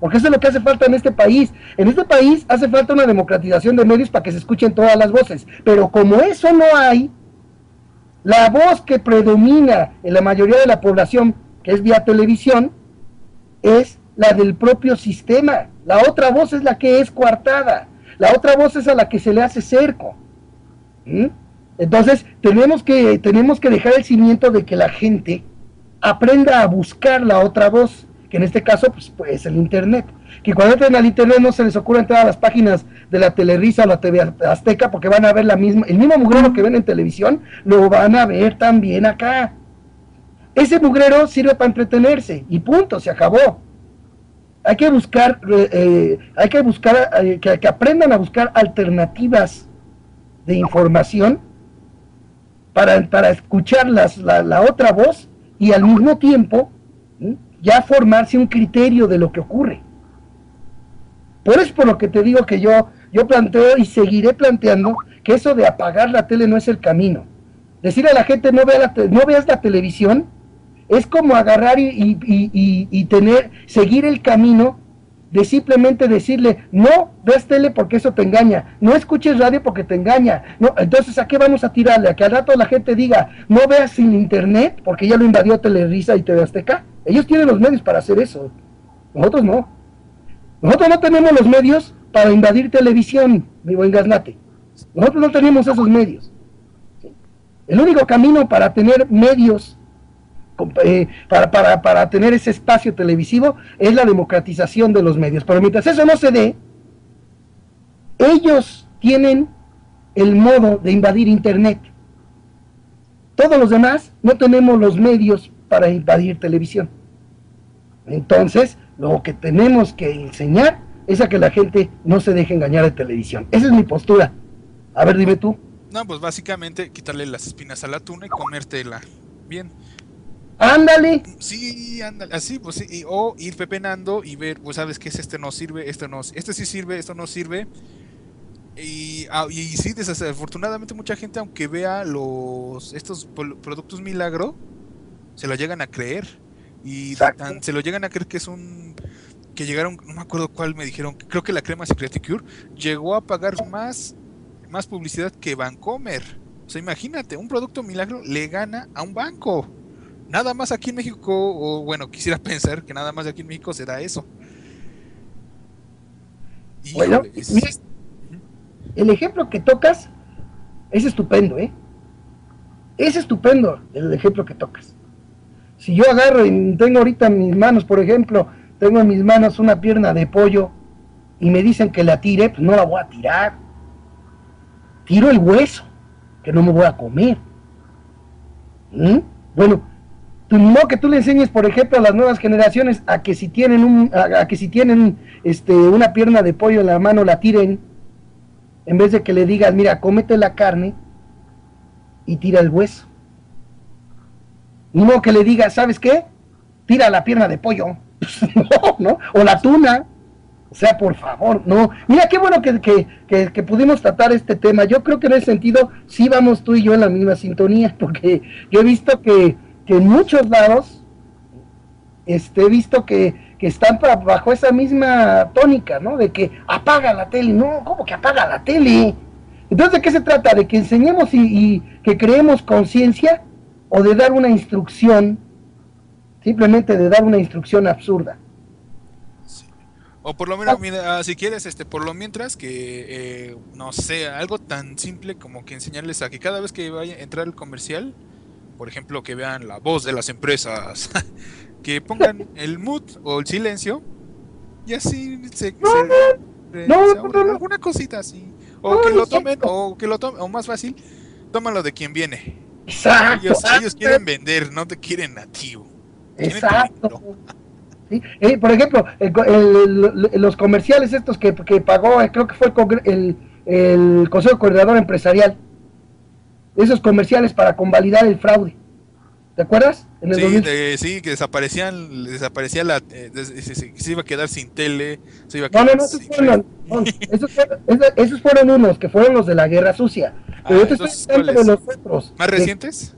Porque eso es lo que hace falta en este país. En este país hace falta una democratización de medios para que se escuchen todas las voces. Pero como eso no hay, la voz que predomina en la mayoría de la población, que es vía televisión, es la del propio sistema. La otra voz es la que es coartada. La otra voz es a la que se le hace cerco. ¿Mm? Entonces, tenemos que, tenemos que dejar el cimiento de que la gente aprenda a buscar la otra voz, que en este caso pues, pues el Internet. Que cuando entren al Internet no se les ocurra entrar a las páginas de la Telerisa o la TV Azteca porque van a ver la misma, el mismo mugrero que ven en televisión, lo van a ver también acá. Ese mugrero sirve para entretenerse y punto, se acabó. Hay que buscar, eh, hay que buscar, eh, que, que aprendan a buscar alternativas de información para, para escuchar la, otra voz y al mismo tiempo ya formarse un criterio de lo que ocurre. Por eso es por lo que te digo que yo, yo planteo y seguiré planteando que eso de apagar la tele no es el camino. Decir a la gente no, vea la no veas la televisión es como agarrar y, y, y tener, seguir el camino de simplemente decirle, no ves tele porque eso te engaña, no escuches radio porque te engaña. No, entonces, ¿a qué vamos a tirarle? A que al rato la gente diga, no veas sin internet porque ya lo invadió Telerisa y TV Azteca. Ellos tienen los medios para hacer eso. Nosotros no. Nosotros no tenemos los medios para invadir televisión, mi buen. Nosotros no tenemos esos medios. El único camino para tener medios para, para, para tener ese espacio televisivo es la democratización de los medios. Pero mientras eso no se dé, ellos tienen el modo de invadir Internet. Todos los demás no tenemos los medios para invadir televisión. Entonces, lo que tenemos que enseñar es a que la gente no se deje engañar de televisión. Esa es mi postura. A ver, dime tú. No, pues básicamente quitarle las espinas a la tuna y comértela también. Ándale. Sí, ándale. Así, pues sí. o ir pepenando y ver, pues sabes que este no sirve, este no, este sí sirve, esto no sirve. Y, ah, y sí, desafortunadamente mucha gente, aunque vea los estos productos milagro, se lo llegan a creer. Y se lo llegan a creer que es un que llegaron, no me acuerdo cuál me dijeron, creo que la crema Secreticure llegó a pagar más, más publicidad que Bancomer. O sea, imagínate, un producto milagro le gana a un banco. Nada más aquí en México, o bueno, quisiera pensar que nada más aquí en México será eso. bueno, el ejemplo que tocas es estupendo, ¿eh? Es estupendo el ejemplo que tocas. Si yo agarro y tengo ahorita en mis manos, por ejemplo, tengo en mis manos una pierna de pollo y me dicen que la tire, pues no la voy a tirar. Tiro el hueso, que no me voy a comer. ¿Mm? Bueno, no que tú le enseñes, por ejemplo, a las nuevas generaciones a que si tienen un, a, que si tienen este, una pierna de pollo en la mano la tiren, en vez de que le digas, mira, cómete la carne y tira el hueso. no que le digas, ¿sabes qué? Tira la pierna de pollo. no. O la tuna. O sea, por favor, no. Mira, qué bueno que, que, pudimos tratar este tema. Yo creo que en ese sentido sí vamos tú y yo en la misma sintonía, porque yo he visto que, en muchos lados, este, he visto que, están bajo esa misma tónica, ¿no? De que apaga la tele. No, ¿cómo que apaga la tele? Entonces, ¿de qué se trata? ¿De que enseñemos y, y que creemos conciencia o de dar una instrucción simplemente de dar una instrucción absurda. O por lo menos, mira, ah, si quieres, este, por lo mientras que, eh, no sé, algo tan simple como que enseñarles a que cada vez que vaya a entrar el comercial, por ejemplo, que vean la voz de las empresas, que pongan el mood o el silencio, y así se, alguna cosita así. O que lo tomen, o que lo tomen, o más fácil, tómalo de quien viene. Exacto. Ellos, ellos quieren vender, no te quieren nativo. Exacto. Eh, por ejemplo, los comerciales estos que, pagó, eh, creo que fue el, el, Consejo Coordinador Empresarial, esos comerciales para convalidar el fraude. ¿Te acuerdas? sí, que desaparecían, desaparecía la, eh, se, iba a quedar sin tele, se iba a quedar no, no, esos, fueron, esos, fueron, unos que fueron los de la Guerra Sucia. Pero ah, yo estoy de los otros. ¿Más recientes?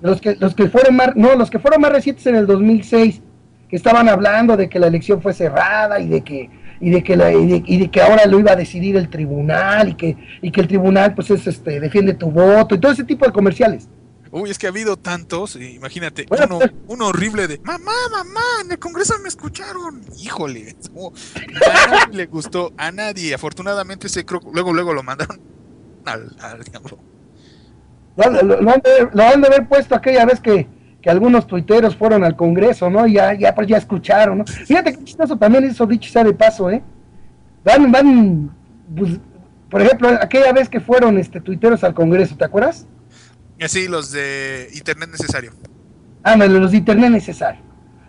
Los que, los que fueron más, no, los que fueron más recientes en el 2006, que estaban hablando de que la elección fue cerrada y de que y de que la, y de, que ahora lo iba a decidir el tribunal y que y que el tribunal pues es este defiende tu voto y todo ese tipo de comerciales. Uy, es que ha habido tantos, imagínate, uno, pues, uno, horrible de mamá, mamá, en el Congreso me escucharon. Híjole, a nadie le gustó, a nadie. Afortunadamente ese creo, luego luego lo mandaron al, al diablo. Lo, han de, haber puesto aquella vez que, algunos tuiteros fueron al Congreso, ¿no? Ya, ya, pues ya escucharon, ¿no? Fíjate que chistoso también eso dicho sea de paso, ¿eh? Van, van, pues, por ejemplo, aquella vez que fueron este tuiteros al Congreso, ¿te acuerdas? Eh, sí, los de Internet Necesario. Ah, los de Internet Necesario.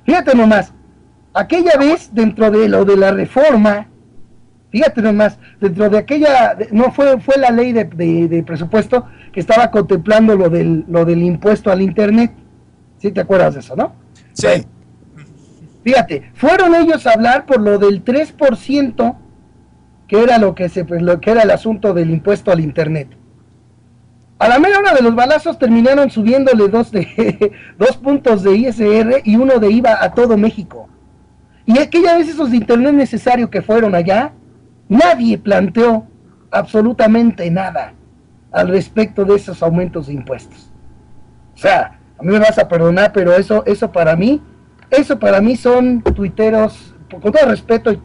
Fíjate nomás, aquella vez dentro de lo de la reforma, fíjate nomás, dentro de aquella, no fue, fue la ley de, de presupuesto, estaba contemplando lo del, lo del impuesto al Internet. ¿Sí te acuerdas de eso, no? Sí. fíjate, fueron ellos a hablar por lo del 3%, que era lo que, se, pues, lo que era el asunto del impuesto al Internet. A la media hora de los balazos terminaron subiéndole dos, de, dos puntos de ISR y uno de IVA a todo México. Y aquella vez esos de Internet necesario que fueron allá, nadie planteó absolutamente nada al respecto de esos aumentos de impuestos. O sea, a mí me vas a perdonar, pero eso, eso para mí, eso para mí son tuiteros, con todo respeto,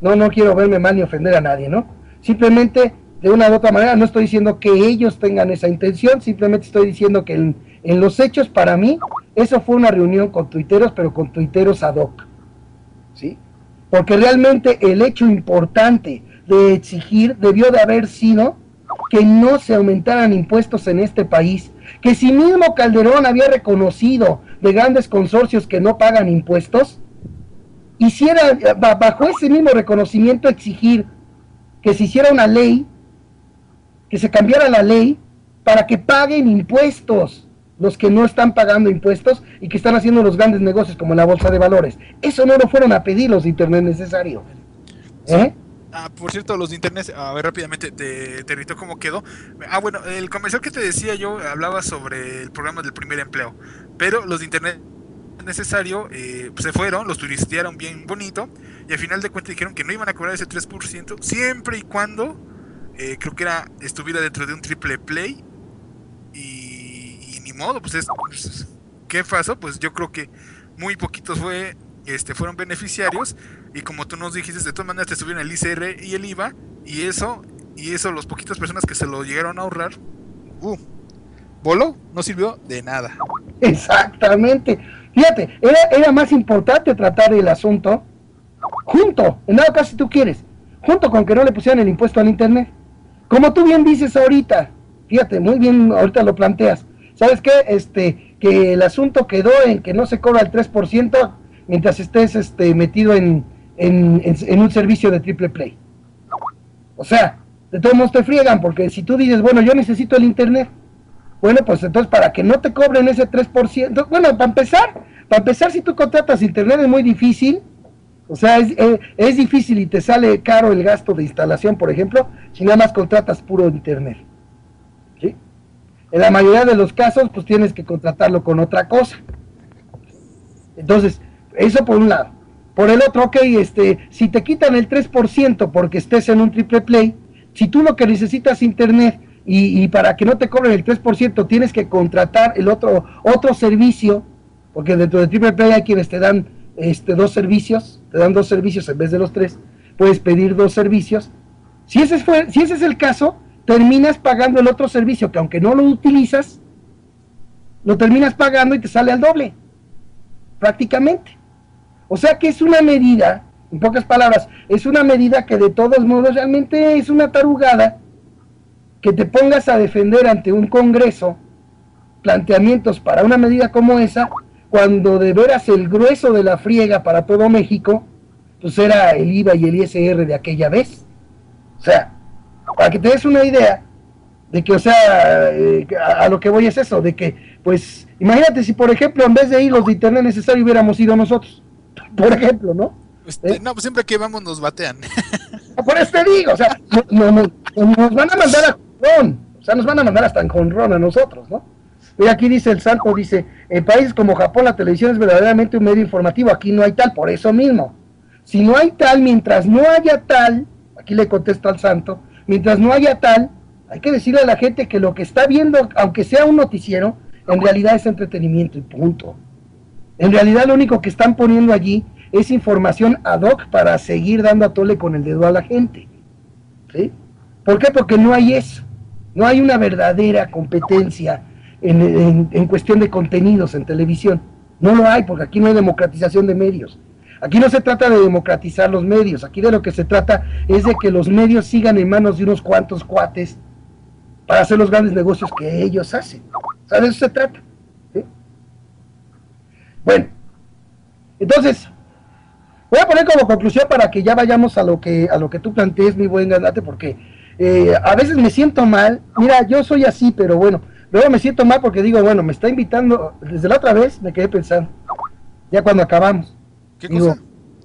no, no quiero verme mal ni ofender a nadie, ¿no? Simplemente, de una u otra manera, no estoy diciendo que ellos tengan esa intención, simplemente estoy diciendo que en, en los hechos, para mí, eso fue una reunión con tuiteros, pero con tuiteros ad hoc, ¿sí? Porque realmente el hecho importante de exigir debió de haber sido que no se aumentaran impuestos en este país, que si mismo Calderón había reconocido de grandes consorcios que no pagan impuestos, hiciera bajo ese mismo reconocimiento exigir que se hiciera una ley, que se cambiara la ley para que paguen impuestos los que no están pagando impuestos y que están haciendo los grandes negocios como la bolsa de valores. Eso no lo fueron a pedir los Internet necesario. ¿Eh? Ah, por cierto, los de internet, a ver rápidamente, te, te cómo quedó. Ah, bueno, el comercial que te decía yo hablaba sobre el programa del primer empleo, pero los de internet necesario eh, se fueron, los turistearon bien bonito y al final de cuentas dijeron que no iban a cobrar ese 3% siempre y cuando eh, creo que era estuviera dentro de un triple play y, ni modo, pues es pues, ¿qué pasó? Pues yo creo que muy poquitos fue este fueron beneficiarios y como tú nos dijiste, de todas maneras te subieron el ICR y el IVA y eso y eso los poquitas personas que se lo llegaron a ahorrar, uh, voló, no sirvió de nada. Exactamente. Fíjate, era, más importante tratar el asunto junto, en dado caso si tú quieres, junto con que no le pusieran el impuesto al Internet. Como tú bien dices ahorita, fíjate, muy bien ahorita lo planteas. ¿Sabes qué? Este, que el asunto quedó en que no se cobra el 3% mientras estés este, metido en, en, un servicio de triple play. O sea, de todos modos te friegan, porque si tú dices, bueno, yo necesito el Internet, bueno, pues entonces para que no te cobren ese 3%, bueno, para empezar, para empezar si tú contratas internet es muy difícil, o sea, es, eh, es, difícil y te sale caro el gasto de instalación, por ejemplo, si nada más contratas puro internet. ¿sí? En la mayoría de los casos, pues tienes que contratarlo con otra cosa. Entonces, eso por un lado. Por el otro, ok, este, si te quitan el 3% porque estés en un triple play, si tú lo que necesitas es internet y, para que no te cobren el 3% tienes que contratar el otro, otro servicio, porque dentro de Triple Play hay quienes te dan este, dos servicios, te dan dos servicios en vez de los tres, puedes pedir dos servicios. Si ese, fue, si ese es el caso, terminas pagando el otro servicio, que aunque no lo utilizas, lo terminas pagando y te sale al doble, prácticamente. O sea que es una medida, en pocas palabras, es una medida que de todos modos realmente es una tarugada que te pongas a defender ante un Congreso planteamientos para una medida como esa, cuando de veras el grueso de la friega para todo México, pues era el IVA y el ISR de aquella vez. O sea, para que te des una idea de que, o sea, eh, a, lo que voy es eso, de que, pues, imagínate si, por ejemplo, en vez de ir los de Internet necesario hubiéramos ido nosotros, por ejemplo, ¿no? Este, ¿Eh? No, pues siempre que vamos nos batean. Por eso te digo, o sea, nos van a mandar a o sea, nos van a mandar hasta en conrón a nosotros, ¿no? Y aquí dice el santo, dice, en países como Japón la televisión es verdaderamente un medio informativo, aquí no hay tal, por eso mismo. Si no hay tal, mientras no haya tal, aquí le contesta al santo, mientras no haya tal, hay que decirle a la gente que lo que está viendo, aunque sea un noticiero, en realidad es entretenimiento y punto. En realidad lo único que están poniendo allí es información ad hoc para seguir dando a tole con el dedo a la gente. ¿Sí? ¿Por qué? Porque no hay eso. No hay una verdadera competencia en, cuestión de contenidos en televisión. No lo hay, porque aquí no hay democratización de medios. Aquí no se trata de democratizar los medios, aquí de lo que se trata es de que los medios sigan en manos de unos cuantos cuates para hacer los grandes negocios que ellos hacen. ¿sabes? de eso se trata. Bueno, entonces, voy a poner como conclusión para que ya vayamos a lo que, a lo que tú plantees, mi buen ganate, porque eh, a veces me siento mal, mira, yo soy así, pero bueno, luego me siento mal porque digo, bueno, me está invitando, desde la otra vez me quedé pensando, ya cuando acabamos, ¿Qué cosa?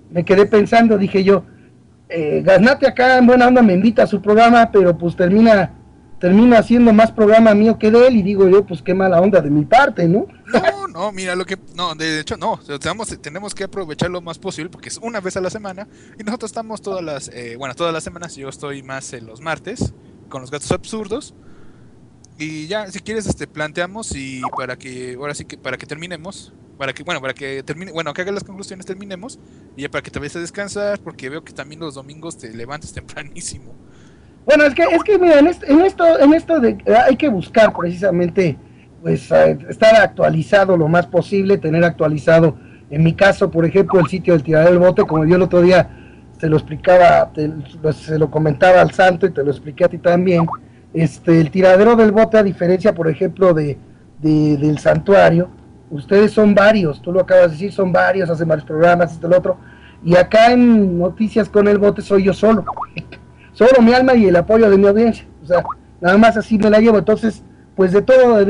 me quedé pensando, dije yo, eh, Gaznate acá en buena onda me invita a su programa, pero pues termina termina haciendo más programa mío que de él y digo yo, pues qué mala onda de mi parte, ¿no? No, no, mira, lo que, no, de hecho no, tenemos, tenemos que aprovechar lo más posible porque es una vez a la semana y nosotros estamos todas las, eh, bueno, todas las semanas, yo estoy más en los martes con los gatos absurdos y ya, si quieres, este, planteamos y para que, ahora sí que, para que terminemos, para que, bueno, para que termine, bueno, que haga las conclusiones, terminemos y ya para que te vayas a descansar porque veo que también los domingos te levantes tempranísimo. Bueno, es que, es que mira, en esto, en esto, de, hay que buscar precisamente, pues, estar actualizado lo más posible, tener actualizado, en mi caso, por ejemplo, el sitio del tiradero del bote, como yo el otro día se lo explicaba, pues, se lo comentaba al santo y te lo expliqué a ti también, este, el tiradero del bote, a diferencia, por ejemplo, de, del santuario, ustedes son varios, tú lo acabas de decir, son varios, hacen varios programas, esto, el otro, y acá en Noticias con el Bote soy yo solo solo mi alma y el apoyo de mi audiencia. O sea, nada más así me la llevo. Entonces, pues de todo,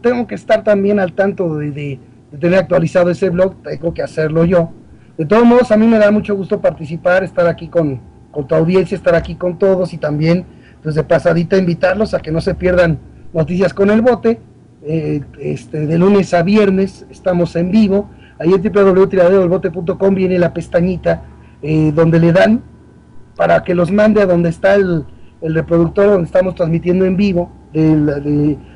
tengo que estar también al tanto de, tener actualizado ese blog, tengo que hacerlo yo. De todos modos, a mí me da mucho gusto participar, estar aquí con, con tu audiencia, estar aquí con todos y también, pues de pasadita, invitarlos a que no se pierdan noticias con el bote. Eh, este, de lunes a viernes estamos en vivo. Ahí en www.tiraderodelbote.com viene la pestañita eh, donde le dan para que los mande a donde está el, el reproductor donde estamos transmitiendo en vivo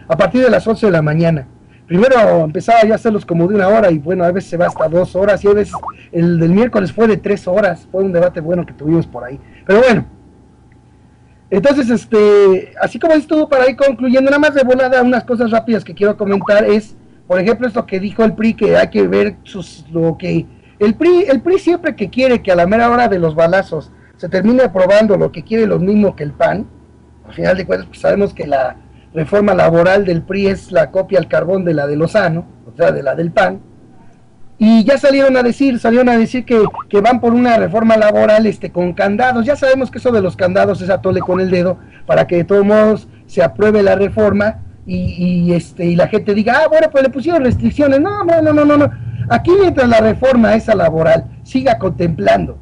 a partir de las 11 de la mañana. Primero empezaba ya a hacerlos como de una hora y bueno, a veces se va hasta dos horas y a veces el del miércoles fue de tres horas, fue un debate bueno que tuvimos por ahí. Pero bueno, entonces, este, así como estuvo para ir concluyendo, nada más de volada unas cosas rápidas que quiero comentar es, por ejemplo, esto que dijo el PRI, que hay que ver sus, lo que... El PRI, el PRI siempre que quiere que a la mera hora de los balazos se termine aprobando lo que quiere lo mismo que el PAN, al final de cuentas pues sabemos que la reforma laboral del PRI es la copia al carbón de la de Lozano, o sea, de la del PAN, y ya salieron a decir, salieron a decir que, que, van por una reforma laboral este, con candados. Ya sabemos que eso de los candados es atole con el dedo para que de todos modos se apruebe la reforma y, y, este, y la gente diga, ah, bueno, pues le pusieron restricciones. No, no, no, no, no. Aquí mientras la reforma esa laboral siga contemplando,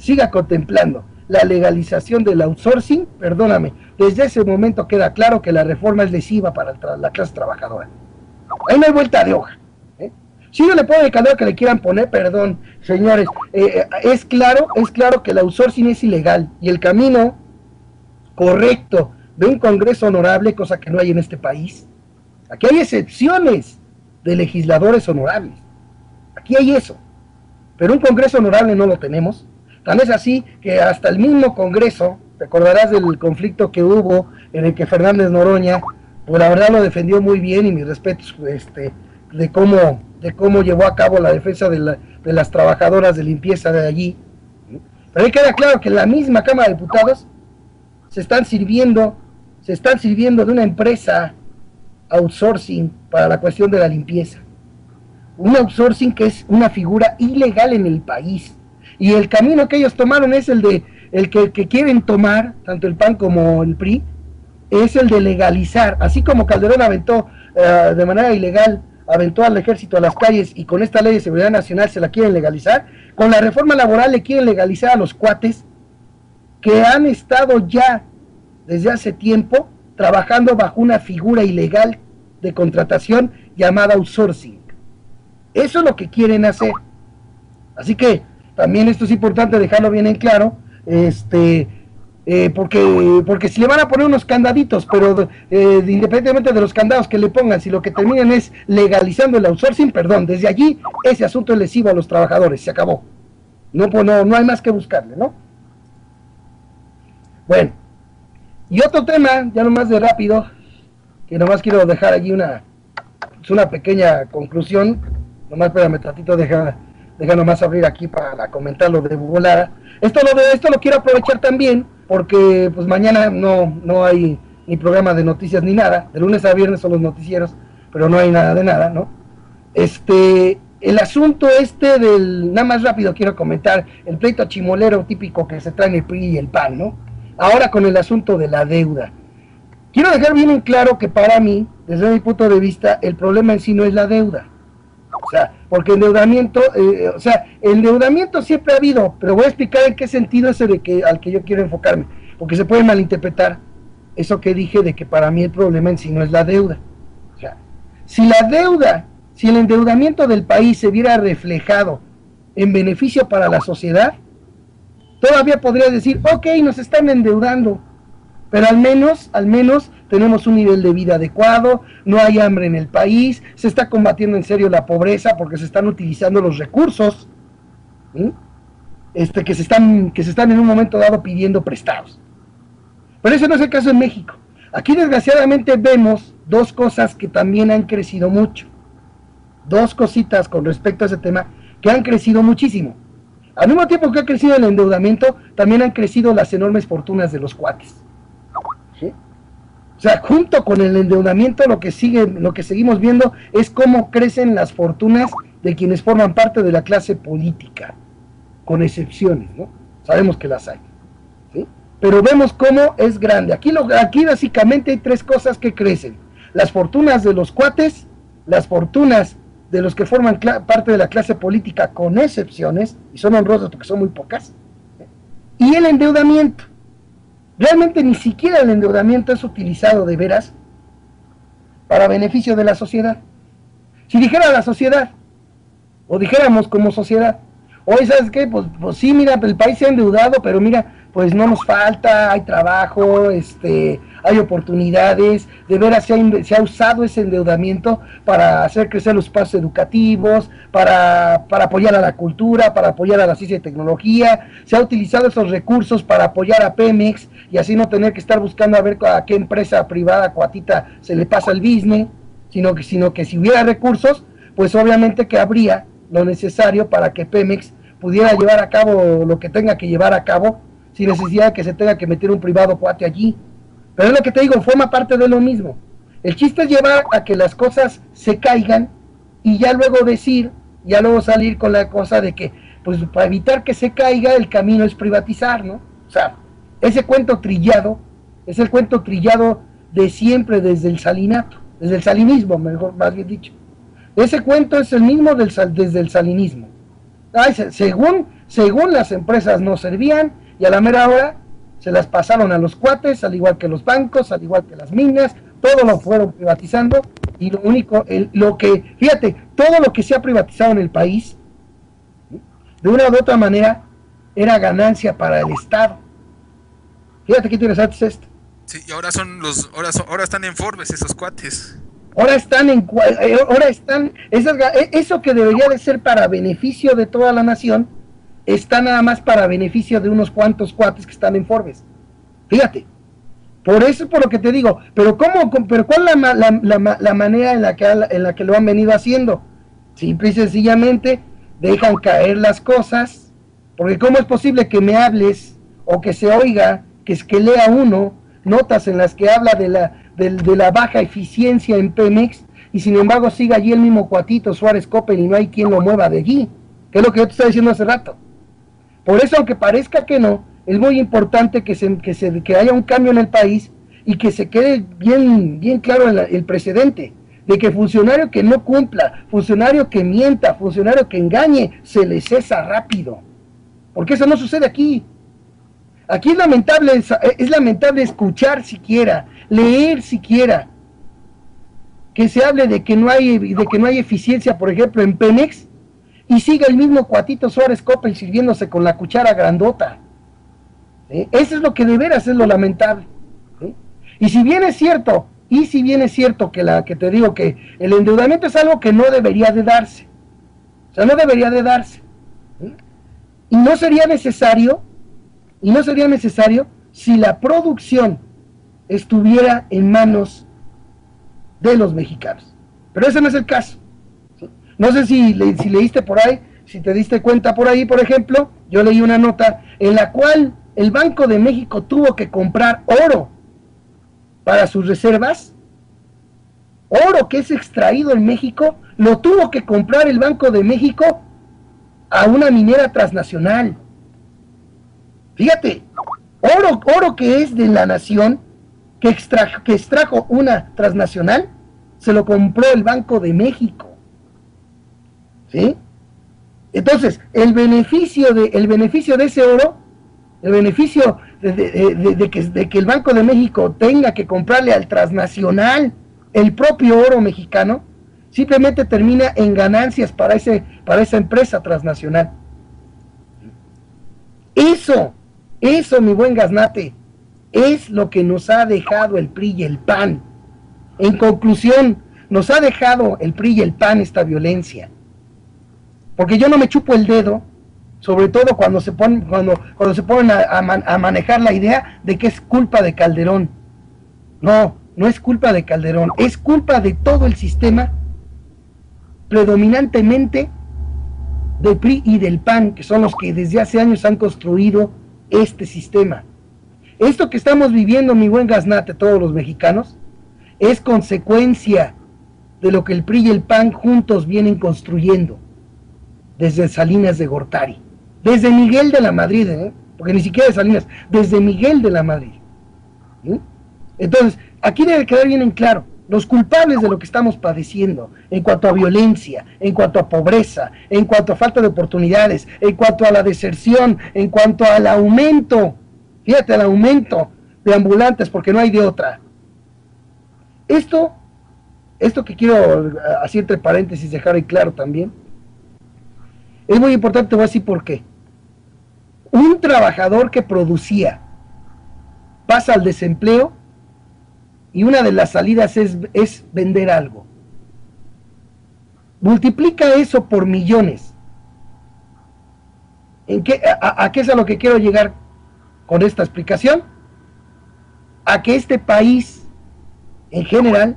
siga contemplando la legalización del outsourcing, perdóname, desde ese momento queda claro que la reforma es lesiva para la clase trabajadora. Ahí no hay vuelta de hoja. ¿eh? Si yo le puedo el que le quieran poner, perdón, señores, eh, eh, es claro, es claro que el outsourcing es ilegal y el camino correcto de un Congreso honorable, cosa que no hay en este país. Aquí hay excepciones de legisladores honorables. Aquí hay eso. Pero un Congreso honorable no lo tenemos. Tan es así que hasta el mismo Congreso, recordarás del conflicto que hubo en el que Fernández Noroña, pues la verdad lo defendió muy bien y mis respetos este, de, cómo, de cómo llevó a cabo la defensa de, las trabajadoras de limpieza de allí. Pero ahí queda claro que la misma Cámara de Diputados se están sirviendo, se están sirviendo de una empresa outsourcing para la cuestión de la limpieza. Un outsourcing que es una figura ilegal en el país y el camino que ellos tomaron es el de el que, quieren tomar, tanto el PAN como el PRI, es el de legalizar, así como Calderón aventó eh, de manera ilegal, aventó al ejército a las calles y con esta ley de seguridad nacional se la quieren legalizar, con la reforma laboral le quieren legalizar a los cuates que han estado ya desde hace tiempo trabajando bajo una figura ilegal de contratación llamada outsourcing. Eso es lo que quieren hacer. Así que también esto es importante dejarlo bien en claro, este, eh, porque, porque si le van a poner unos candaditos, pero eh, independientemente de los candados que le pongan, si lo que terminan es legalizando el outsourcing, perdón, desde allí ese asunto es lesivo a los trabajadores, se acabó. No, pues no, no hay más que buscarle, ¿no? Bueno, y otro tema, ya nomás de rápido, que nomás quiero dejar allí una, una pequeña conclusión, nomás espérame tantito, deja deja nomás abrir aquí para comentarlo de volada. Esto lo, de, esto lo quiero aprovechar también porque pues mañana no, no hay ni programa de noticias ni nada. De lunes a viernes son los noticieros, pero no hay nada de nada, ¿no? Este, el asunto este del, nada más rápido quiero comentar, el pleito chimolero típico que se trae el PRI y el PAN, ¿no? Ahora con el asunto de la deuda. Quiero dejar bien en claro que para mí, desde mi punto de vista, el problema en sí no es la deuda. O sea, porque endeudamiento, eh, o sea, endeudamiento siempre ha habido, pero voy a explicar en qué sentido es el que, al que yo quiero enfocarme, porque se puede malinterpretar eso que dije de que para mí el problema en sí no es la deuda. O sea, si la deuda, si el endeudamiento del país se viera reflejado en beneficio para la sociedad, todavía podría decir, ok, nos están endeudando, pero al menos, al menos tenemos un nivel de vida adecuado, no hay hambre en el país, se está combatiendo en serio la pobreza porque se están utilizando los recursos este, que, se están, que se están en un momento dado pidiendo prestados. Pero ese no es el caso en México. Aquí desgraciadamente vemos dos cosas que también han crecido mucho. Dos cositas con respecto a ese tema que han crecido muchísimo. Al mismo tiempo que ha crecido el endeudamiento, también han crecido las enormes fortunas de los cuates. O sea, junto con el endeudamiento, lo que sigue, lo que seguimos viendo es cómo crecen las fortunas de quienes forman parte de la clase política, con excepciones, ¿no? Sabemos que las hay, ¿sí? Pero vemos cómo es grande. Aquí, aquí básicamente hay tres cosas que crecen. las fortunas de los cuates, las fortunas de los que forman parte de la clase política con excepciones, y son honrosas porque son muy pocas, y el endeudamiento. Realmente ni siquiera el endeudamiento es utilizado de veras para beneficio de la sociedad. Si dijera la sociedad, o dijéramos como sociedad, hoy sabes qué, pues, pues sí, mira, el país se ha endeudado, pero mira, pues no nos falta, hay trabajo, este, hay oportunidades, de veras se ha, se ha, usado ese endeudamiento para hacer crecer los espacios educativos, para, para, apoyar a la cultura, para apoyar a la ciencia y tecnología, se ha utilizado esos recursos para apoyar a Pemex y así no tener que estar buscando a ver a qué empresa privada cuatita se le pasa el business, sino que, sino que si hubiera recursos, pues obviamente que habría lo necesario para que Pemex pudiera llevar a cabo lo que tenga que llevar a cabo sin necesidad de que se tenga que meter un privado cuate allí. Pero es lo que te digo, forma parte de lo mismo. El chiste es llevar a que las cosas se caigan y ya luego decir, ya luego salir con la cosa de que, pues para evitar que se caiga, el camino es privatizar, ¿no? O sea, ese cuento trillado es el cuento trillado de siempre desde el salinato, desde el salinismo, mejor, más bien dicho. Ese cuento es el mismo del, desde el salinismo. según, según las empresas no servían, y a la mera hora se las pasaron a los cuates, al igual que los bancos, al igual que las minas, todo lo fueron privatizando y lo único, lo que, fíjate, todo lo que se ha privatizado en el país, de una u otra manera, era ganancia para el Estado. Fíjate qué interesante es esto. Sí, y ahora son los, ahora, ahora están en Forbes esos cuates. Ahora están en, eh, ahora están, e, eso que debería de ser para beneficio de toda la nación, está nada más para beneficio de unos cuantos cuates que están en Forbes. Fíjate. Por eso es por lo que te digo. Pero ¿cómo? Pero ¿cuál es la, manera en la, que, en la que lo han venido haciendo? Simple y sencillamente dejan caer las cosas. Porque ¿cómo es posible que me hables o que se oiga, que es que lea uno notas en las que habla de la, de, la baja eficiencia en Pemex y sin embargo siga allí el mismo cuatito Suárez Coppel y no hay quien lo mueva de allí? Que es lo que yo te estaba diciendo hace rato. Por eso, aunque parezca que no, es muy importante que, se, que, haya un cambio en el país y que se quede bien, bien claro el, precedente de que funcionario que no cumpla, funcionario que mienta, funcionario que engañe, se le cesa rápido. Porque eso no sucede aquí. Aquí es lamentable, es lamentable escuchar siquiera, leer siquiera, que se hable de que no hay, de que no hay eficiencia, por ejemplo, en Penex, y sigue el mismo Cuatito Suárez Coppel sirviéndose con la cuchara grandota. Eso es lo que de veras es lo lamentable. Y si bien es cierto, y si bien es cierto que la que te digo que el endeudamiento es algo que no debería de darse. O sea, no debería de darse. Y no sería necesario, y no sería necesario si la producción estuviera en manos de los mexicanos. Pero ese no es el caso. No sé si, leíste por ahí, si te diste cuenta por ahí, por ejemplo, yo leí una nota en la cual el Banco de México tuvo que comprar oro para sus reservas. Oro que es extraído en México, lo tuvo que comprar el Banco de México a una minera transnacional. Fíjate, oro, oro que es de la nación, que, que extrajo una transnacional, se lo compró el Banco de México. ¿Sí? Entonces, el beneficio de, el beneficio de ese oro, el beneficio de, que, el Banco de México tenga que comprarle al transnacional el propio oro mexicano, simplemente termina en ganancias para, ese, para esa empresa transnacional. Eso, eso, mi buen gaznate, es lo que nos ha dejado el PRI y el PAN. En conclusión, nos ha dejado el PRI y el PAN esta violencia porque yo no me chupo el dedo, sobre todo cuando se ponen, cuando, cuando se ponen a, manejar la idea de que es culpa de Calderón. No, no es culpa de Calderón, es culpa de todo el sistema, predominantemente del PRI y del PAN, que son los que desde hace años han construido este sistema. Esto que estamos viviendo, mi buen gaznate, todos los mexicanos, es consecuencia de lo que el PRI y el PAN juntos vienen construyendo desde Salinas de Gortari, desde Miguel de la Madrid, ¿eh? porque ni siquiera de Salinas, desde Miguel de la Madrid. Entonces, aquí debe quedar bien en claro, los culpables de lo que estamos padeciendo en cuanto a violencia, en cuanto a pobreza, en cuanto a falta de oportunidades, en cuanto a la deserción, en cuanto al aumento, fíjate, al aumento de ambulantes, porque no hay de otra. Esto, esto que quiero así entre paréntesis dejar ahí claro también, es muy importante, voy a decir por qué. Un trabajador que producía pasa al desempleo y una de las salidas es, es vender algo. Multiplica eso por millones. ¿En qué, a, qué es a lo que quiero llegar con esta explicación? A que este país, en general,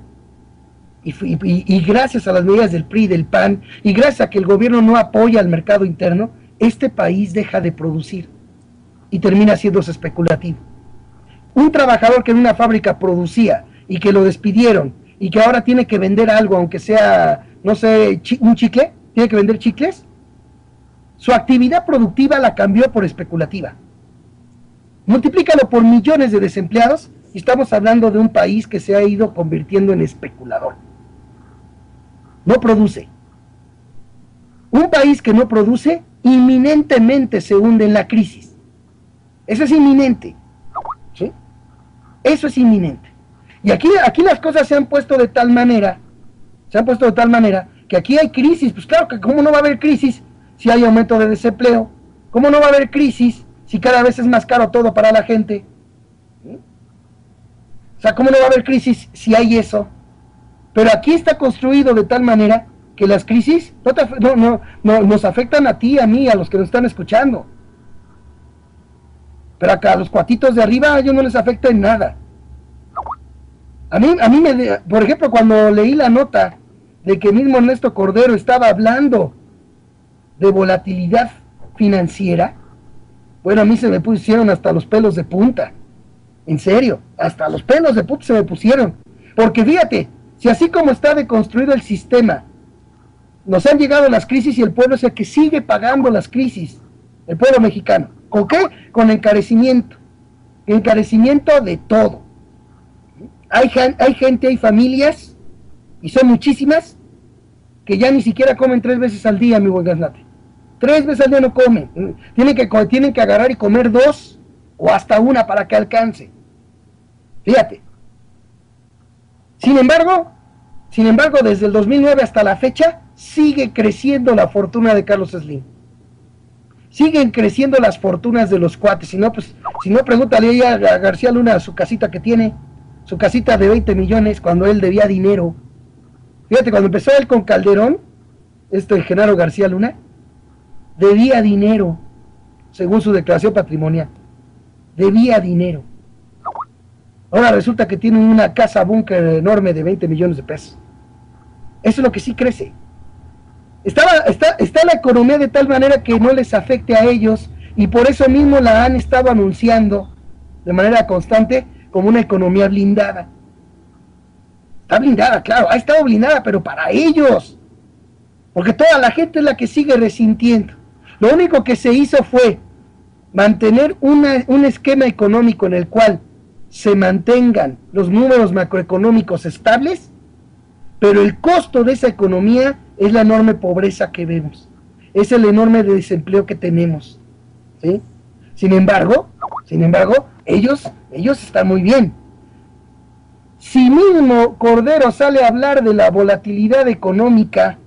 y, gracias a las medidas del PRI, del PAN, y gracias a que el gobierno no apoya al mercado interno, este país deja de producir y termina siendo especulativo. Un trabajador que en una fábrica producía y que lo despidieron y que ahora tiene que vender algo, aunque sea, no sé, un chicle, tiene que vender chicles, su actividad productiva la cambió por especulativa. Multiplícalo por millones de desempleados y estamos hablando de un país que se ha ido convirtiendo en especulador. No produce. Un país que no produce inminentemente se hunde en la crisis. Eso es inminente. Eso es inminente. Y aquí, aquí las cosas se han puesto de tal manera, se han puesto de tal manera que aquí hay crisis. Pues claro que cómo no va a haber crisis si hay aumento de desempleo. ¿Cómo no va a haber crisis si cada vez es más caro todo para la gente? O sea, ¿cómo no va a haber crisis si hay eso? Pero aquí está construido de tal manera que las crisis no, no, no, nos afectan a ti, a mí, a los que nos están escuchando. Pero acá a los cuatitos de arriba a ellos no les afecta en nada. A mí, a mí me, por ejemplo, cuando leí la nota de que mismo Ernesto Cordero estaba hablando de volatilidad financiera, bueno, a mí se me pusieron hasta los pelos de punta. En serio, hasta los pelos de punta se me pusieron. Porque fíjate, si así como está deconstruido el sistema, nos han llegado las crisis y el pueblo es el que sigue pagando las crisis, el pueblo mexicano. ¿Con qué? Con encarecimiento. Encarecimiento de todo. Hay, gente, hay familias, y son muchísimas, que ya ni siquiera comen tres veces al día, mi buen gaznate. Tres veces al día no comen. Tienen que, tienen que agarrar y comer dos o hasta una para que alcance. Fíjate. Sin embargo, sin embargo, desde el 2009 hasta la fecha, sigue creciendo la fortuna de Carlos Slim siguen creciendo las fortunas de los cuates. Si no, pues, si no, pregúntale a García Luna su casita que tiene, su casita de 20 millones cuando él debía dinero. Fíjate, cuando empezó él con Calderón, este Genaro García Luna, debía dinero, según su declaración patrimonial. Debía dinero. Ahora resulta que tiene una casa búnker enorme de 20 millones de pesos. Eso es lo que sí crece. Está, la economía de tal manera que no les afecte a ellos y por eso mismo la han estado anunciando de manera constante como una economía blindada. Está blindada, claro, ha estado blindada, pero para ellos. Porque toda la gente es la que sigue resintiendo. Lo único que se hizo fue mantener un esquema económico en el cual se mantengan los números macroeconómicos estables, pero el costo de esa economía es la enorme pobreza que vemos, es el enorme desempleo que tenemos. ¿sí? Sin embargo, sin embargo, ellos, ellos están muy bien. Si mismo Cordero sale a hablar de la volatilidad económica,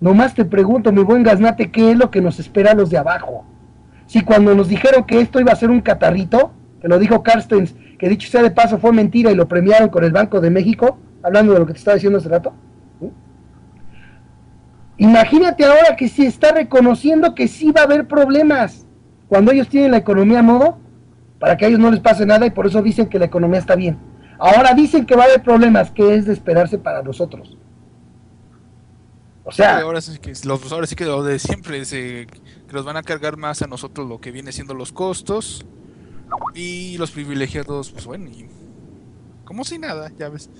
nomás te pregunto, mi buen gaznate, ¿qué es lo que nos espera a los de abajo? Si cuando nos dijeron que esto iba a ser un catarrito, que lo dijo Carstens, que dicho sea de paso fue mentira y lo premiaron con el Banco de México, hablando de lo que te estaba diciendo hace rato, Imagínate ahora que si está reconociendo que sí va a haber problemas cuando ellos tienen la economía a modo, para que a ellos no les pase nada y por eso dicen que la economía está bien. Ahora dicen que va a haber problemas, que es de esperarse para nosotros. O sea, ahora sí que los ahora sí que lo de siempre que nos van a cargar más a nosotros lo que viene siendo los costos y los privilegiados, pues bueno, y como si nada, ya ves.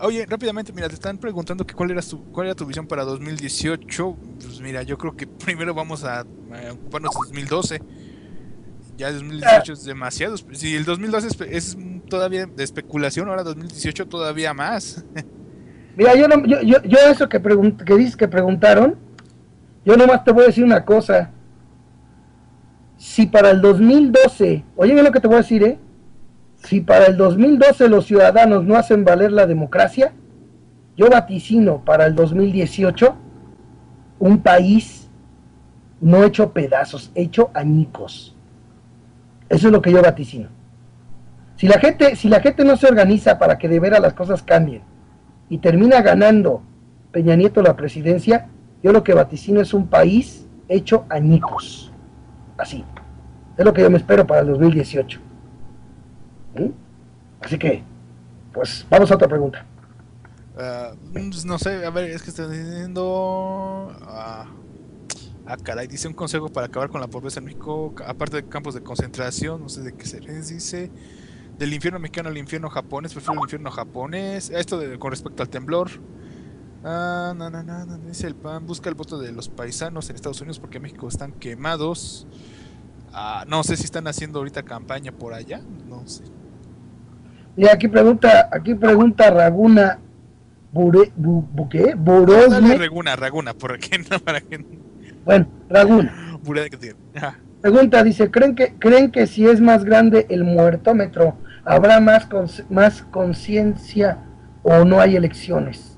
Oye, rápidamente, mira, te están preguntando que cuál era tu, cuál era tu visión para 2018. Pues mira, yo creo que primero vamos a, ocuparnos de 2012. Ya 2018 es demasiado. Si el 2012 es, todavía de especulación, ahora 2018 todavía más. Mira, yo, yo, yo, eso que, que dices que preguntaron, yo nomás te voy a decir una cosa. Si para el 2012, oye lo que te voy a decir, ¿eh? Si para el 2012 los ciudadanos no hacen valer la democracia, yo vaticino para el 2018 un país no hecho pedazos, hecho añicos. Eso es lo que yo vaticino. Si la gente, si la gente no se organiza para que de veras las cosas cambien y termina ganando Peña Nieto la presidencia, yo lo que vaticino es un país hecho añicos. Así. Es lo que yo me espero para el 2018. ¿Mm? Así que, pues vamos a otra pregunta. Pues, no sé, a ver, es que estoy diciendo... ah, ah caray, dice un consejo para acabar con la pobreza en México, aparte de campos de concentración, no sé de qué se les dice. Del infierno mexicano al infierno japonés, prefiero el infierno japonés. Esto de, con respecto al temblor. Ah, no, no, no, dice el PAN, busca el voto de los paisanos en Estados Unidos porque México están quemados. Ah, no sé si están haciendo ahorita campaña por allá, no sé. Y aquí pregunta, aquí pregunta Raguna Bure, bu, ¿qué? Raguna, Raguna, ¿por qué no? ¿Para qué? Bueno, Raguna. Pregunta, dice, ¿creen que, ¿creen que si es más grande el muertómetro habrá más, más conciencia o no hay elecciones?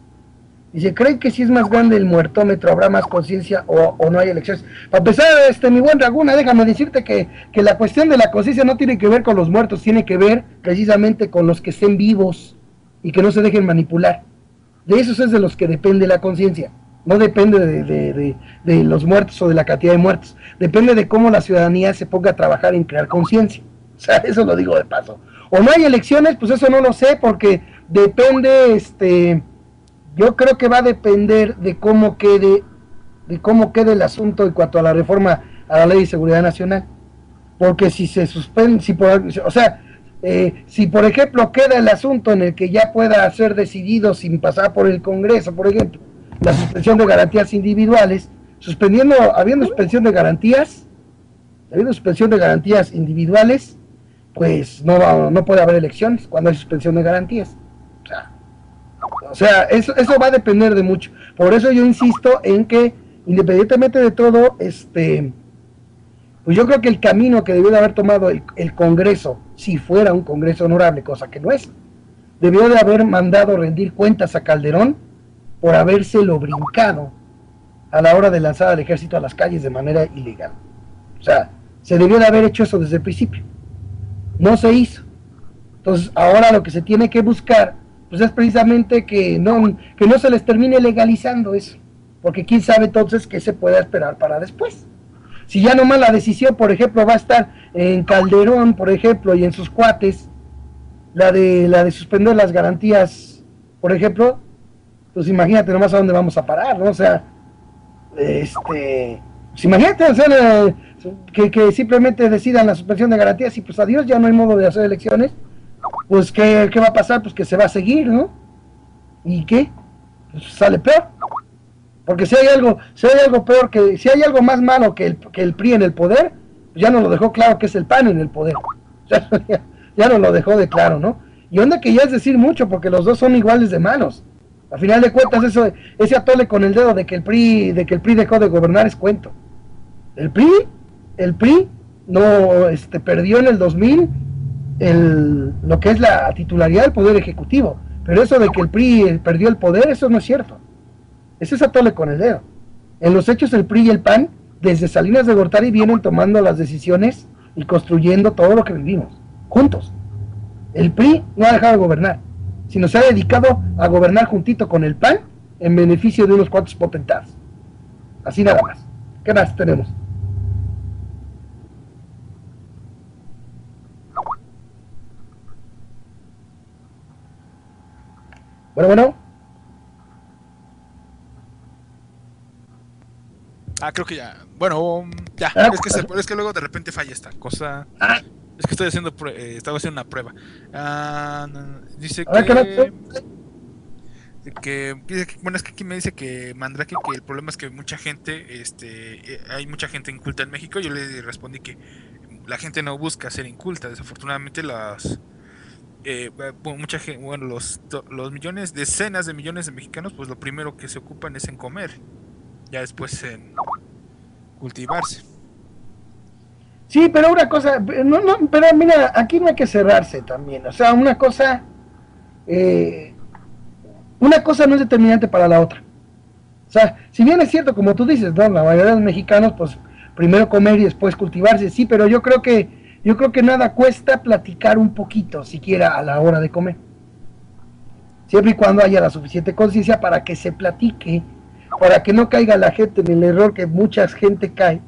Dice, ¿creen que si es más grande el muertómetro habrá más conciencia o, no hay elecciones? Para empezar, este, mi buen Raguna, déjame decirte que, que la cuestión de la conciencia no tiene que ver con los muertos, tiene que ver precisamente con los que estén vivos y que no se dejen manipular. De esos es de los que depende la conciencia. No depende de, de, de, los muertos o de la cantidad de muertos. Depende de cómo la ciudadanía se ponga a trabajar en crear conciencia. O sea, eso lo digo de paso. O no hay elecciones, pues eso no lo sé, porque depende, este, yo creo que va a depender de cómo quede, de cómo quede el asunto en cuanto a la reforma a la ley de seguridad nacional. Porque si se suspende, si por, o sea, eh, si por ejemplo queda el asunto en el que ya pueda ser decidido sin pasar por el Congreso, por ejemplo, la suspensión de garantías individuales, suspendiendo, habiendo suspensión de garantías, habiendo suspensión de garantías individuales, pues no, no puede haber elecciones cuando hay suspensión de garantías. O sea, eso, eso va a depender de mucho. Por eso yo insisto en que, independientemente de todo, este, pues yo creo que el camino que debió de haber tomado el, el Congreso, si fuera un Congreso honorable, cosa que no es, debió de haber mandado rendir cuentas a Calderón por habérselo brincado a la hora de lanzar al ejército a las calles de manera ilegal. O sea, se debió de haber hecho eso desde el principio. No se hizo. Entonces, ahora lo que se tiene que buscar pues es precisamente que no, que no se les termine legalizando eso, porque quién sabe entonces qué se puede esperar para después. Si ya nomás la decisión, por ejemplo, va a estar en Calderón, por ejemplo, y en sus cuates, la de, la de suspender las garantías, por ejemplo, pues imagínate nomás a dónde vamos a parar, ¿no? O sea, este, pues imagínate, o que, que simplemente decidan la suspensión de garantías y pues adiós, ya no hay modo de hacer elecciones pues ¿qué, va a pasar? Pues que se va a seguir, ¿no? ¿Y qué? Pues sale peor. Porque si hay algo, si hay algo peor que, si hay algo más malo que el, que el PRI en el poder, ya nos lo dejó claro que es el PAN en el poder. Ya, ya, nos lo dejó de claro, ¿no? Y onda que ya es decir mucho, porque los dos son iguales de malos. A final de cuentas, eso, ese atole con el dedo de que el PRI, de que el PRI dejó de gobernar es cuento. El PRI, el PRI no este, perdió en el 2000 el, lo que es la titularidad del Poder Ejecutivo. Pero eso de que el PRI perdió el poder, eso no es cierto. Eso es atole con el dedo. En los hechos, el PRI y el PAN, desde Salinas de Gortari, vienen tomando las decisiones y construyendo todo lo que vivimos, juntos. El PRI no ha dejado de gobernar, sino se ha dedicado a gobernar juntito con el PAN en beneficio de unos cuantos potentados. Así nada más. ¿Qué más tenemos? Bueno, bueno. Ah, creo que ya. Bueno, ya. Ah, es, que es que luego de repente falla esta cosa. Ah. Es que estoy haciendo. Eh, estaba haciendo una prueba. Ah, dice que. Que, bueno es que aquí me dice que Mandrake que el problema es que mucha gente este eh, hay mucha gente inculta en México yo le respondí que la gente no busca ser inculta. Desafortunadamente las eh, mucha gente, bueno, los, los millones, decenas de millones de mexicanos, pues lo primero que se ocupan es en comer, ya después en cultivarse. Sí, pero una cosa, no, no, pero mira, aquí no hay que cerrarse también, o sea, una cosa, eh, una cosa no es determinante para la otra. O sea, si bien es cierto, como tú dices, ¿no? la mayoría de los mexicanos, pues primero comer y después cultivarse, sí, pero yo creo que yo creo que nada cuesta platicar un poquito, siquiera a la hora de comer. Siempre y cuando haya la suficiente conciencia para que se platique, para que no caiga la gente en el error que mucha gente cae,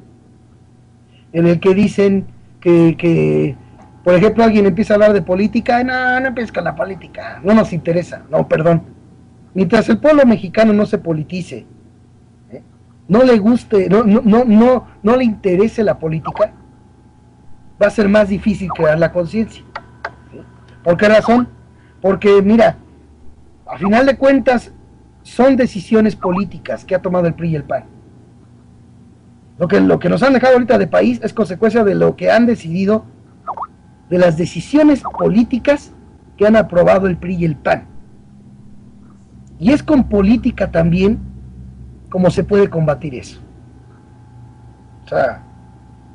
en el que dicen que, que por ejemplo, alguien empieza a hablar de política, no, no con la política, no nos interesa, no, perdón. Mientras el pueblo mexicano no se politice, ¿eh? no le guste, no, no, no, no le interese la política, va a ser más difícil crear la conciencia. ¿Por qué razón? Porque, mira, a final de cuentas, son decisiones políticas que ha tomado el PRI y el PAN. Lo que, lo que nos han dejado ahorita de país es consecuencia de lo que han decidido, de las decisiones políticas que han aprobado el PRI y el PAN. Y es con política también como se puede combatir eso. O sea,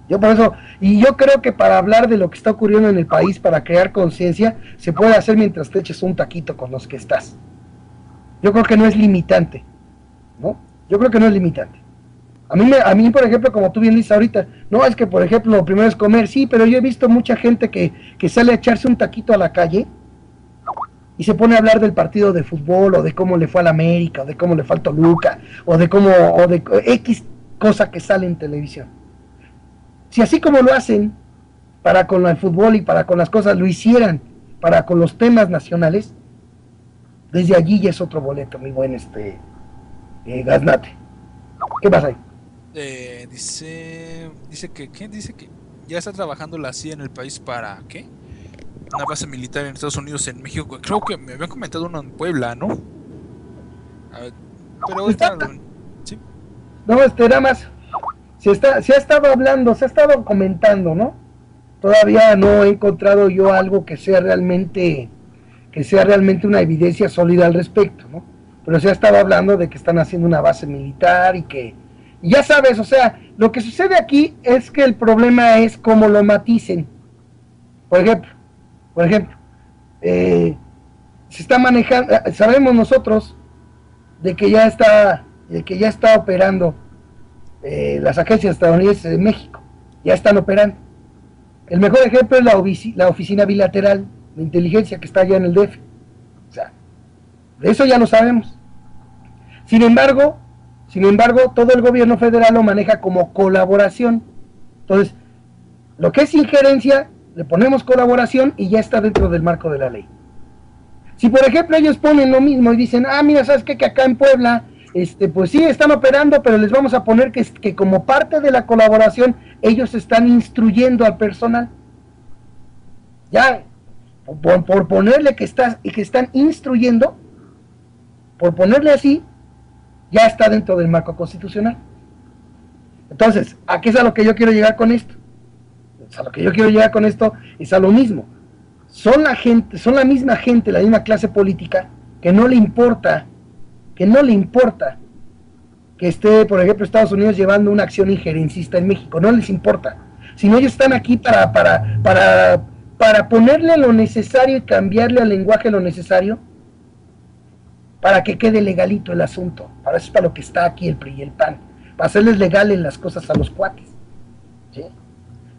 yo por eso, y yo creo que para hablar de lo que está ocurriendo en el país, para crear conciencia, se puede hacer mientras te eches un taquito con los que estás. Yo creo que no es limitante, ¿no? Yo creo que no es limitante. A mí, a mí, por ejemplo, como tú bien dices ahorita, no es que, por ejemplo, lo primero es comer, sí, pero yo he visto mucha gente que, que sale a echarse un taquito a la calle y se pone a hablar del partido de fútbol o de cómo le fue al América o de cómo le faltó Luca o de cómo, o de X cosa que sale en televisión. Si así como lo hacen para con el fútbol y para con las cosas, lo hicieran para con los temas nacionales, desde allí ya es otro boleto, mi buen este eh, Gaznate. ¿Qué pasa ahí? Eh, dice, dice que, ¿qué? Dice que ya está trabajando la CIA en el país para, ¿qué? Una base militar en Estados Unidos, en México. Creo que me habían comentado uno en Puebla, ¿no? pero está, ¿sí? No, este era más se, está, se ha estado hablando, se ha estado comentando, ¿no? Todavía no he encontrado yo algo que sea realmente, que sea realmente una evidencia sólida al respecto, ¿no? Pero se ha estado hablando de que están haciendo una base militar y que, ya sabes, o sea, lo que sucede aquí es que el problema es cómo lo maticen. Por ejemplo, por ejemplo, eh, se está manejando, eh, sabemos nosotros de que ya está, de que ya está operando eh, las agencias estadounidenses de México ya están operando. El mejor ejemplo es la, oficina bilateral de inteligencia que está allá en el DF. O sea, de eso ya lo sabemos. Sin embargo, sin embargo, todo el gobierno federal lo maneja como colaboración. Entonces, lo que es injerencia, le ponemos colaboración y ya está dentro del marco de la ley. Si por ejemplo ellos ponen lo mismo y dicen, ah, mira, ¿sabes qué? Que acá en Puebla este, pues sí, están operando, pero les vamos a poner que, que como parte de la colaboración, ellos están instruyendo al personal. Ya, por, ponerle que, estás, que están instruyendo, por ponerle así, ya está dentro del marco constitucional. Entonces, ¿a qué es a lo que yo quiero llegar con esto? Pues a lo que yo quiero llegar con esto es a lo mismo. Son la gente, son la misma gente, la misma clase política, que no le importa que no le importa que esté, por ejemplo, Estados Unidos llevando una acción injerencista en México, no les importa, sino ellos están aquí para, para, para, para ponerle lo necesario y cambiarle al lenguaje lo necesario para que quede legalito el asunto. Para eso es para lo que está aquí el PRI y el PAN, para hacerles legales las cosas a los cuates.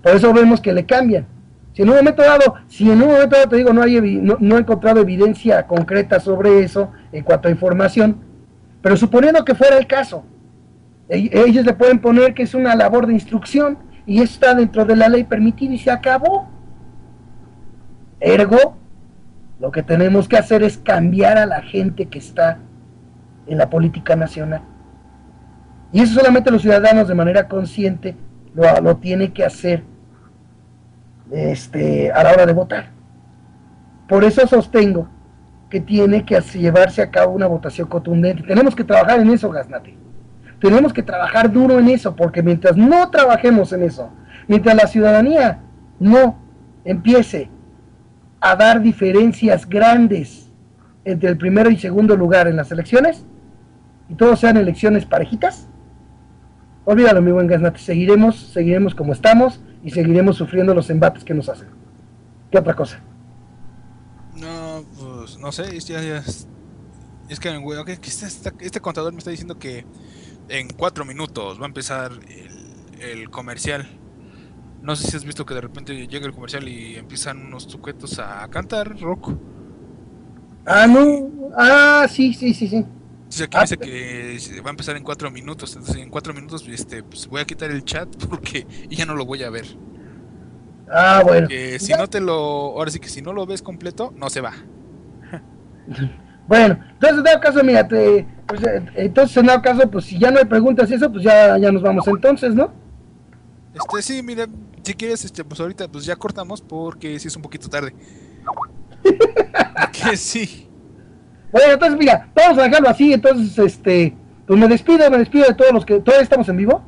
Por eso vemos que le cambian. Si en un momento dado, si en un momento dado te digo, no, hay, no he encontrado evidencia concreta sobre eso en cuanto a información, pero suponiendo que fuera el caso, e-, ellos le pueden poner que es una labor de instrucción y está dentro de la ley permitida y se acabó. Ergo, lo que tenemos que hacer es cambiar a la gente que está en la política nacional. Y eso solamente los ciudadanos de manera consciente lo, lo tienen que hacer este, a la hora de votar. Por eso sostengo que tiene que llevarse a cabo una votación contundente. Tenemos que trabajar en eso, Gaznati. Tenemos que trabajar duro en eso, porque mientras no trabajemos en eso, mientras la ciudadanía no empiece a dar diferencias grandes entre el primero y segundo lugar en las elecciones y todos sean elecciones parejitas, olvídalo mi buen Gaznate, seguiremos, seguiremos como estamos y seguiremos sufriendo los embates que nos hacen. ¿Qué otra cosa? No, sé, es, ya, ya, es que, güey, este, este, contador me está diciendo que en cuatro minutos va a empezar el, el comercial. No sé si has visto que de repente llega el comercial y empiezan unos sujetos a cantar rock. Ah, no. Ah, sí, sí, sí, sí. Entonces aquí dice que va a empezar en cuatro minutos. Entonces en cuatro minutos este, pues voy a quitar el chat porque ya no lo voy a ver. Ah, bueno. Que si no te lo. Ahora sí que si no lo ves completo, no se va. Bueno, entonces en dado caso, mira, pues, eh, entonces en dado caso, pues si ya no hay preguntas y eso, pues ya, ya nos vamos entonces, ¿no? Este, sí, mira, si quieres, este, pues ahorita pues ya cortamos porque sí es un poquito tarde. que sí. Bueno, entonces mira, vamos a dejarlo así, entonces, este, pues me despido, me despido de todos los que, ¿todavía estamos en vivo?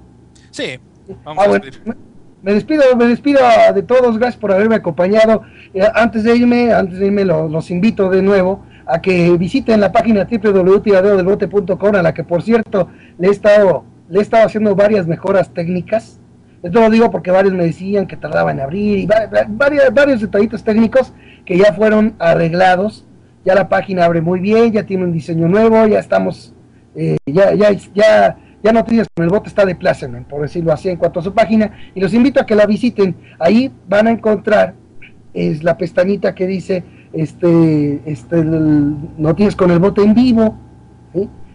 Sí, vamos ah, a me despido, me despido de todos, gracias por haberme acompañado. Eh, antes de irme, antes de irme los invito de nuevo a que visiten la página www.tiraderodelbote.com a la que por cierto le he estado le he estado haciendo varias mejoras técnicas. Esto lo digo porque varios me decían que tardaba en abrir y varios, detallitos técnicos que ya fueron arreglados. Ya la página abre muy bien, ya tiene un diseño nuevo, ya estamos, eh, ya, ya, ya ya no tienes con el bote está de placement, por decirlo así, en cuanto a su página, y los invito a que la visiten. Ahí van a encontrar es la pestañita que dice este, este noticias con el bote en vivo.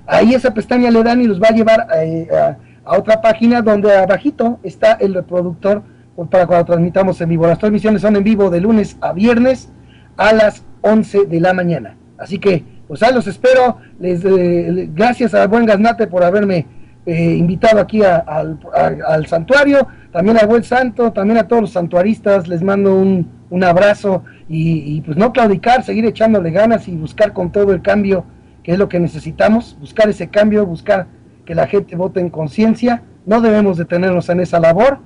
Ahí esa pestaña le dan y los va a llevar eh, a, otra página donde abajito está el reproductor para cuando transmitamos en vivo. Las transmisiones son en vivo de lunes a viernes a las 11 de la mañana. Así que, pues ahí los espero. Les, eh, gracias a buen Gaznate por haberme eh, invitado aquí al, santuario, también a Buen Santo, también a todos los santuaristas, les mando un, un abrazo y, pues no claudicar, seguir echándole ganas y buscar con todo el cambio que es lo que necesitamos, buscar ese cambio, buscar que la gente vote en conciencia, no debemos detenernos en esa labor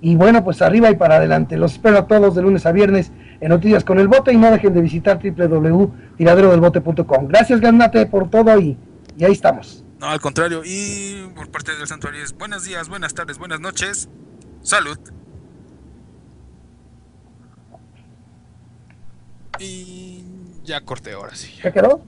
y bueno, pues arriba y para adelante. Los espero a todos de lunes a viernes en Noticias con el Bote y no dejen de visitar www.tiraderodelbote.com. Gracias, Ganate, por todo y, y ahí estamos. No, al contrario. Y por parte del santuario es buenos días, buenas tardes, buenas noches. Salud. Y ya corté ahora sí. Quedó?